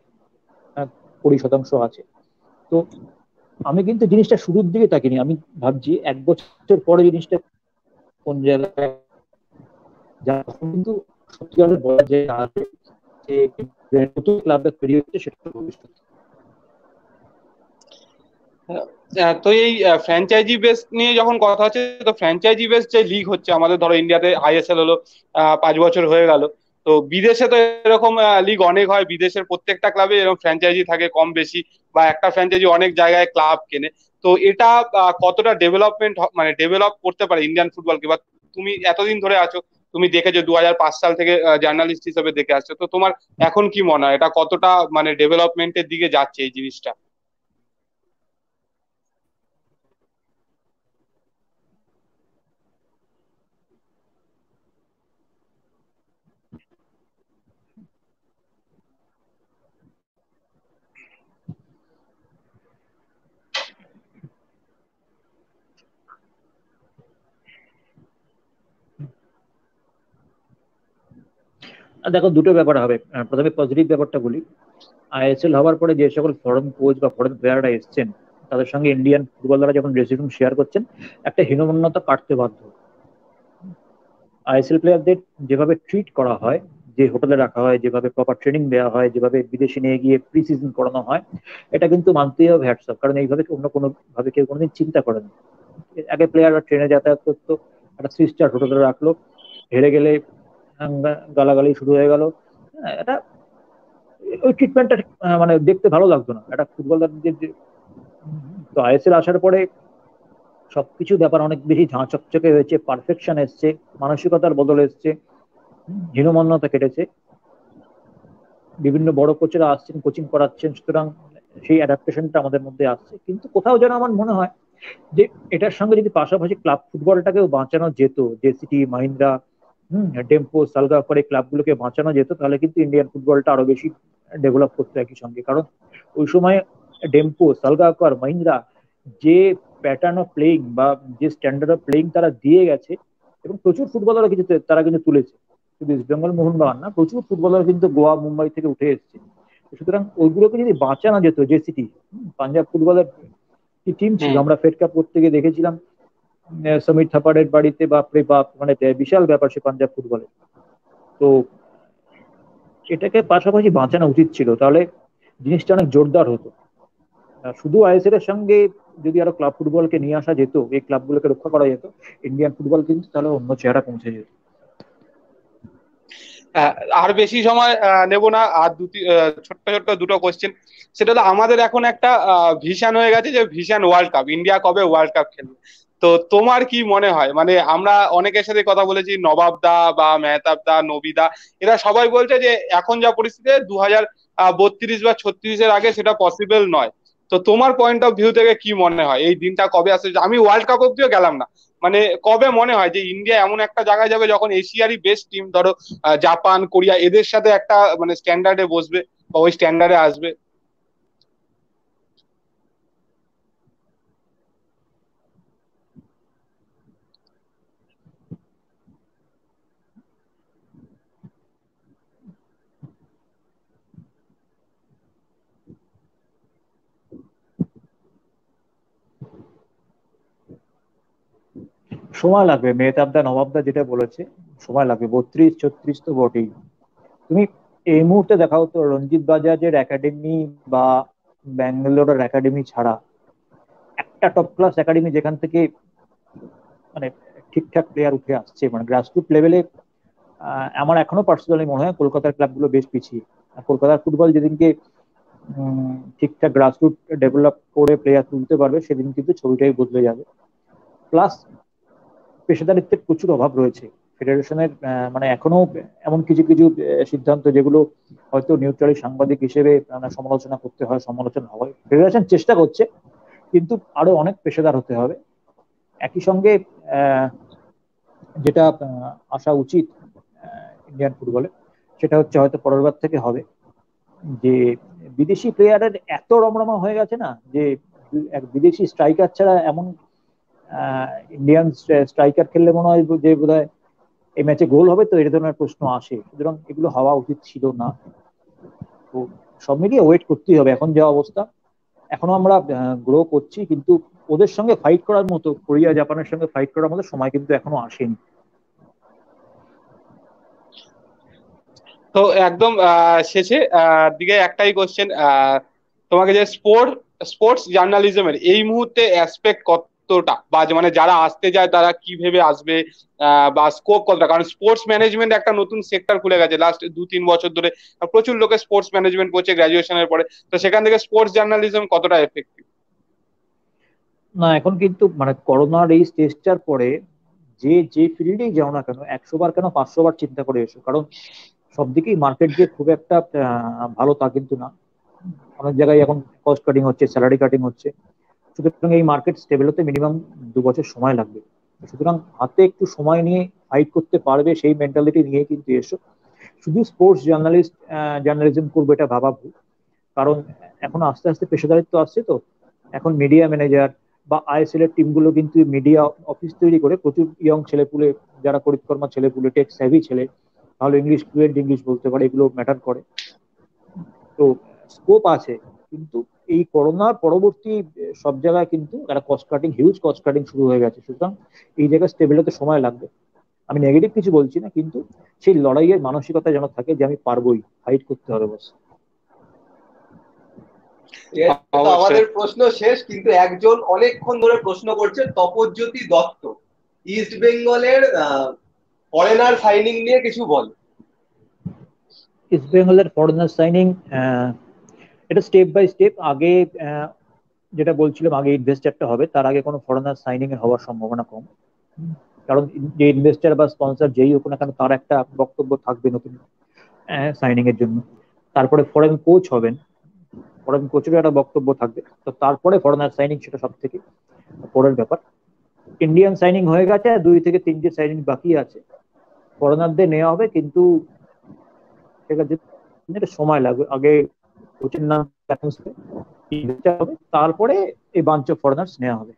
[SPEAKER 2] কুড়ি শতাংশ আছে। তো আমি কিন্তু জিনিসটা শুরুর দিকে তাকিনি। আমি ভাবছি এক বছর পরে জিনিসটা কোন জায়গায় কিন্তু সত্যিকারের বলা যায় যে ক্লাবটা তৈরি হচ্ছে, সেটা ভবিষ্যৎ
[SPEAKER 1] তো এই ফ্র্যাঞ্চাইজি বেস নিয়ে যখন কথা হচ্ছে, তো ফ্র্যাঞ্চাইজি বেস যে লিগ হচ্ছে, আমাদের ধরো ইন্ডিয়াতে আইএসএল হলো পাঁচ বছর হয়ে গেল। তো বিদেশে তো এরকম লিগ অনেক হয়, বিদেশের প্রত্যেকটা ক্লাবে এরকম ফ্র্যাঞ্চাইজি থাকে কম বেশি, বা একটা ফ্র্যাঞ্চাইজি অনেক জায়গায় ক্লাব কেনে। তো এটা কতটা ডেভেলপমেন্ট মানে ডেভেলপ করতে পারে ইন্ডিয়ান ফুটবলকে বা তুমি এতদিন ধরে আছো, তুমি দেখেছ দু হাজার পাঁচ সাল থেকে জার্নালিস্ট হিসেবে দেখে আসছো। তো তোমার এখন কি মনে হয়? এটা কতটা মানে ডেভেলপমেন্টের দিকে যাচ্ছে এই জিনিসটা?
[SPEAKER 2] দেখো দুটো ব্যাপার হবে। প্রথমে পজিটিভ ব্যাপারটা বলি। আইএসএল হওয়ার পরে যে সকল ফরেন কোচ বা ফরেন প্লেয়াররা এসছেন, তাদের সঙ্গে ইন্ডিয়ান ফুটবলাররা যখন ড্রেসিং রুম শেয়ার করছেন, একটা হীনমন্যতা কাটতে বাধ্য। আইএসএল প্লেয়ারদের যেভাবে ট্রিট করা হয়, যে হোটেলে রাখা হয়, যেভাবে প্রপার ট্রেনিং দেওয়া হয়, যেভাবে বিদেশে নিয়ে গিয়ে প্রি সিজন করানো হয়, এটা কিন্তু মানতেই হবে হ্যাটসঅপ কারণ এইভাবে অন্য কোনো ভাবে কেউ কোনোদিন চিন্তা করেন। আগে প্লেয়াররা ট্রেনে যাতায়াত করতো, একটা থ্রি স্টার হোটেলে রাখল, হেরে গেলে গালাগালি শুরু হয়ে গেল। হ্যাঁ, এটা ওই ট্রিটমেন্টটা মানে দেখতে ভালো লাগতো না। একটা ফুটবলারদের তো আইএসএল আসার পরে সবকিছু ব্যাপার অনেক বেশি ঝাঁচকচকে হয়েছে পারফেকশন এসছে মানসিকতার বদল এসছে হীনমন্যতা কেটেছে। বিভিন্ন বড় কোচেরা আসছেন কোচিং করাচ্ছেন সুতরাং সেই অ্যাডাপ্টেশনটা আমাদের মধ্যে আসছে। কিন্তু কোথাও যেন আমার মনে হয় যে এটার সঙ্গে যদি পাশাপাশি ক্লাব ফুটবলটাকেও বাঁচানো যেত যে সিটি মাহিন্দ্রা হম। ডেম্পো সালগাফার এই ক্লাবগুলোকে বাঁচানো যেত তাহলে কিন্তু ইন্ডিয়ান ফুটবলটা আরও বেশি ডেভেলপ করতো একই সঙ্গে। কারণ ওই সময় ডেম্পো সালগাফার মাহিন্দ্রা যে প্যাটার্ন অফ প্লেইং বা যে স্ট্যান্ডার্ড অফ প্লেইং তারা দিয়ে গেছে এবং প্রচুর ফুটবলার কিন্তু তারা কিন্তু তুলেছে। শুধু ইস্ট বেঙ্গল মোহনবাগান না প্রচুর ফুটবলার কিন্তু গোয়া মুম্বাই থেকে উঠে এসছে। সুতরাং ওইগুলোকে যদি বাঁচানো যেত যে সিটি পাঞ্জাব ফুটবলের কি টিম ছিল? আমরা ফেড কাপ করতে গিয়ে দেখেছিলাম সমীর থাপারের বাড়িতে, বাপরে বাপ মানে বিশাল ব্যাপার সে পাঞ্জাব ফুটবলে তো এটাকে পাশাপাশি বাঁচানো উচিত ছিল। তাহলে জিনিসটা অনেক জোরদার হতো। শুধু আইএসএল এর সঙ্গে যদি আরও ক্লাব ফুটবলকে নিয়ে আসা যেত, এই ক্লাবগুলোকে রক্ষা করা যেত ইন্ডিয়ান ফুটবল কিন্তু তাহলে অন্য চেহারা পৌঁছে যেত।
[SPEAKER 1] আর বেশি সময় নেব না। আর দুটি ছোট্ট ছোট্ট দুটো কোশ্চেন সেটা হলো, আমাদের এখন একটা ভিশন হয়ে গেছে যে ভিশন ওয়ার্ল্ড কাপ ইন্ডিয়া কবে ওয়ার্ল্ড কাপ খেলবে? তো তোমার কি মনে হয়? মানে আমরা অনেকের সাথে কথা বলেছি নবাব দা বা মেহতাব দা নবিদা, এরা সবাই বলছে যে এখন যা পরিস্থিতি দু হাজার বত্রিশ বা ছত্রিশের আগে সেটা পসিবল নয়। তো তোমার পয়েন্ট অফ ভিউ থেকে কি মনে হয়? এই দিনটা কবে আসে? আমি ওয়ার্ল্ড কাপ অব্দিও গেলাম না। মানে কবে মনে হয় যে ইন্ডিয়া এমন একটা জায়গায় যাবে যখন এশিয়ারই বেস্ট টিম ধরো জাপান কোরিয়া এদের সাথে একটা মানে স্ট্যান্ডার্ডে বসবে বা ওই স্ট্যান্ডার্ডে আসবে?
[SPEAKER 2] সময় লাগবে, মেহতাবদা, নবাবদা যেটা বলেছে, সময় লাগবে, বত্রিশ, ছত্রিশ তো বটেই। তুমি এই মুহূর্তে দেখাও তো রঞ্জিত বাজাজের একাডেমি বা ব্যাঙ্গালোরের একাডেমি ছাড়া। একটা টপ ক্লাস একাডেমি যেখান থেকে মানে ঠিকঠাক প্লেয়ার উঠে আসছে মানে গ্রাসরুট লেভেলে আমার এখনও পার্সোনালি মনে হয় কলকাতার ক্লাবগুলো বেশ পিছিয়ে। কলকাতার ফুটবল যেদিনকে ঠিকঠাক গ্রাসরুট ডেভেলপ করে প্লেয়ার তুলতে পারবে, সেদিন কিন্তু ছবিটাই বদলে যাবে। প্লাস পেশাদারিত্বের প্রচুর অভাব রয়েছে। ফেডারেশনের মানে এখনও এমন কিছু কিছু সিদ্ধান্ত যেগুলো হয়তো নিউট্রালি সাংবাদিক হিসেবে সমালোচনা করতে হয়, সমালোচনা হয়। ফেডারেশন চেষ্টা করছে, কিন্তু আরও অনেক পেশাদার হতে হবে। একই সঙ্গে যেটা আসা উচিত ইন্ডিয়ান ফুটবলে সেটা হচ্ছে হয়তো পরের বার থেকে হবে যে বিদেশি প্লেয়ারের এত রমরমা হয়ে গেছে না যে এক বিদেশি স্ট্রাইকার ছাড়া এমন ইন্ডিয়ান স্ট্রাইকার খেললে মনে হয় যে বোধ এই ম্যাচে গোল হবে, তো এই ধরনের প্রশ্ন আসে। সুতরাং এগুলো হওয়া উচিত ছিল না। তো সব মিলিয়ে ওয়েট করতেই হবে। এখন যা অবস্থা, এখনও আমরা গ্রো করছি, কিন্তু ওদের সঙ্গে ফাইট করার মতো কোরিয়া জাপানের সঙ্গে ফাইট করার মতো সময় কিন্তু এখনও আসেনি।
[SPEAKER 1] তো একদম শেষে দিকে একটাই কোশ্চেন তোমাকে যে স্পোর্ট স্পোর্টস জার্নালিজমের এই মুহূর্তে অ্যাসপেক্ট কত কতটা বা মানে যারা আসতে যায় তারা কি ভেবে আসবে বা স্কোপ কতটা? কারণ স্পোর্টস ম্যানেজমেন্ট একটা নতুন সেক্টর খুলে গেছে। লাস্ট দু তিন বছর ধরে প্রচুর লোকে স্পোর্টস ম্যানেজমেন্ট করছে গ্রাজুয়েশনের পরে। তো সেখান থেকে স্পোর্টস জার্নালিজম কতটা এফেক্টিভ
[SPEAKER 2] না, এখন কিন্তু মানে করোনার এই স্টেজটার পরে যে যে ফিল্ডেই যাও না কেন, একশো বার কেন পাঁচশো বার চিন্তা করে এসো। কারণ সব দিকেই মার্কেট যে খুব একটা ভালো তা কিন্তু না। অনেক জায়গায় এখন কস্ট কাটিং হচ্ছে স্যালারি কাটিং হচ্ছে। সুতরাং এই মার্কেট স্টেবল হতে মিনিমাম দু বছর সময় লাগবে। সুতরাং হাতে একটু সময় নিয়ে ফাইট করতে পারবে সেই মেন্টালিটি নিয়ে কিন্তু এসো। শুধু স্পোর্টস জার্নালিস্ট জার্নালিজম করব এটা ভাবা ভুল। কারণ এখন আস্তে আস্তে পেশাদারিত্ব আসছে তো। এখন মিডিয়া ম্যানেজার বা আইএসএল এর টিমগুলো কিন্তু মিডিয়া অফিস তৈরি করে প্রচুর ইয়ং ছেলেপুলে, যারা করিতকর্মা ছেলেপুলে টেক স্যাভি ছেলে ভালো ইংলিশ ফ্লুয়েন্ট ইংলিশ বলতে পারে, এগুলো ম্যাটার করে। তো স্কোপ আছে, কিন্তু এই করোনার পরবর্তী সব জায়গায় কিন্তু একটা cost cutting huge cost cutting শুরু হয়ে গেছে। সুতরাং এই জায়গায় স্টেবল হতে সময় লাগবে। আমি নেগেটিভ কিছু বলছি না কিন্তু সেই লড়াইয়ের মানসিকতা যেন থাকে যে আমি পারবোই ফাইট করতে হবে বস।
[SPEAKER 3] আমাদের প্রশ্ন শেষ কিন্তু একজন অনেকক্ষণ ধরে প্রশ্ন করছে তপজ্যোতি দত্ত। ইস্ট বেঙ্গলের ফরেনার সাইনিং নিয়ে কিছু বল।
[SPEAKER 2] ইস্ট বেঙ্গলের ফরেনার সাইনিং এটা স্টেপ বাই স্টেপ আগে যেটা বলছিলাম, আগে ইনভেস্টারটা হবে, তার আগে কোনো ফরেনার সাইনিং এর হওয়ার সম্ভাবনা কম। কারণ যে ইনভেস্টার বা স্পন্সর যেই হোক না কেন, তার একটা বক্তব্য থাকবে নতুন সাইনিং এর জন্য। তারপরে ফরেন কোচ হবেন। ফরেন কোচেরও একটা বক্তব্য থাকবে। তো তারপরে ফরেনার সাইনিং সেটা সব থেকে পরের ব্যাপার। ইন্ডিয়ান সাইনিং হয়ে গেছে, দুই থেকে তিনটে সাইনিং বাকি আছে। ফরেনারদের নেওয়া হবে, কিন্তু সেটা সময় লাগবে। আগে কোচের নাম হবে। তারপরে এই বাঞ্চ অফ ফরেনার্স নেওয়া হবে।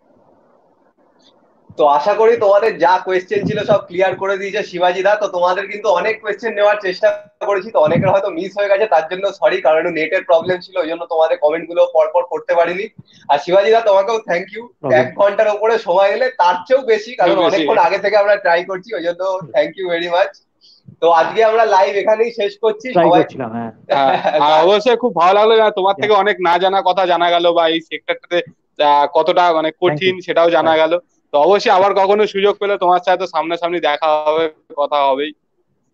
[SPEAKER 3] তো আশা করি তোমাদের যা কোয়েশ্চেন ছিল সব ক্লিয়ার করে দিয়েছে শিবাজি দা। তো তোমাদের কিন্তু অনেক কোয়েশ্চেন নেওয়ার চেষ্টা করেছি। তো অনেকের হয়তো মিস হয়ে গেছে তার জন্য সরি কারণ নেটের প্রবলেম ছিল ওই জন্য তোমাদের কমেন্টগুলো পরপর করতে পারিনি। আর শিবাজি দা তোমাকেও থ্যাংক ইউ এক ঘণ্টার উপরে সময় এলে তার চেয়েও বেশি কারণ অনেকক্ষণ আগে থেকে আমরা ট্রাই করছি ওই জন্য থ্যাংক ইউ ভেরি মাচ তো আজকে আমরা লাইভ এখানেই শেষ করছি
[SPEAKER 1] হ্যাঁ। অবশ্যই খুব ভালো লাগল তোমার থেকে অনেক না জানা কথা জানা গেল বা এই সেক্টরটাতে কতটা মানে কঠিন সেটাও জানা গেল। তো অবশ্যই আবার কখনো সুযোগ পেলে তোমার সাথে তো সামনাসামনি দেখা হবে কথা হবেই।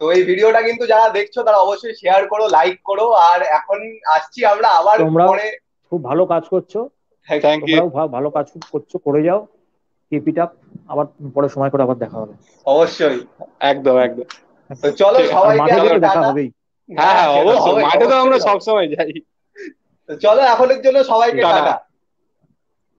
[SPEAKER 3] তো এই ভিডিওটা কিন্তু যারা দেখছ তারা অবশ্যই শেয়ার করো লাইক করো আর এখন আসছি আমরা আবার
[SPEAKER 2] পরে খুব ভালো কাজ করছ। থ্যাংক ইউ ভালো কাজ করছ করে যাও। কিপ ইট আপ আবার পরে সময় করে আবার দেখা হবে।
[SPEAKER 3] অবশ্যই।
[SPEAKER 1] একদম একদম।
[SPEAKER 3] তো চলো সবাইকে
[SPEAKER 2] দেখা হবেই।
[SPEAKER 1] হ্যাঁ হ্যাঁ অবশ্যই মাঠে তো আমরা সবসময় যাই।
[SPEAKER 3] তো চলো এখনের জন্য সবাইকে। টাটা।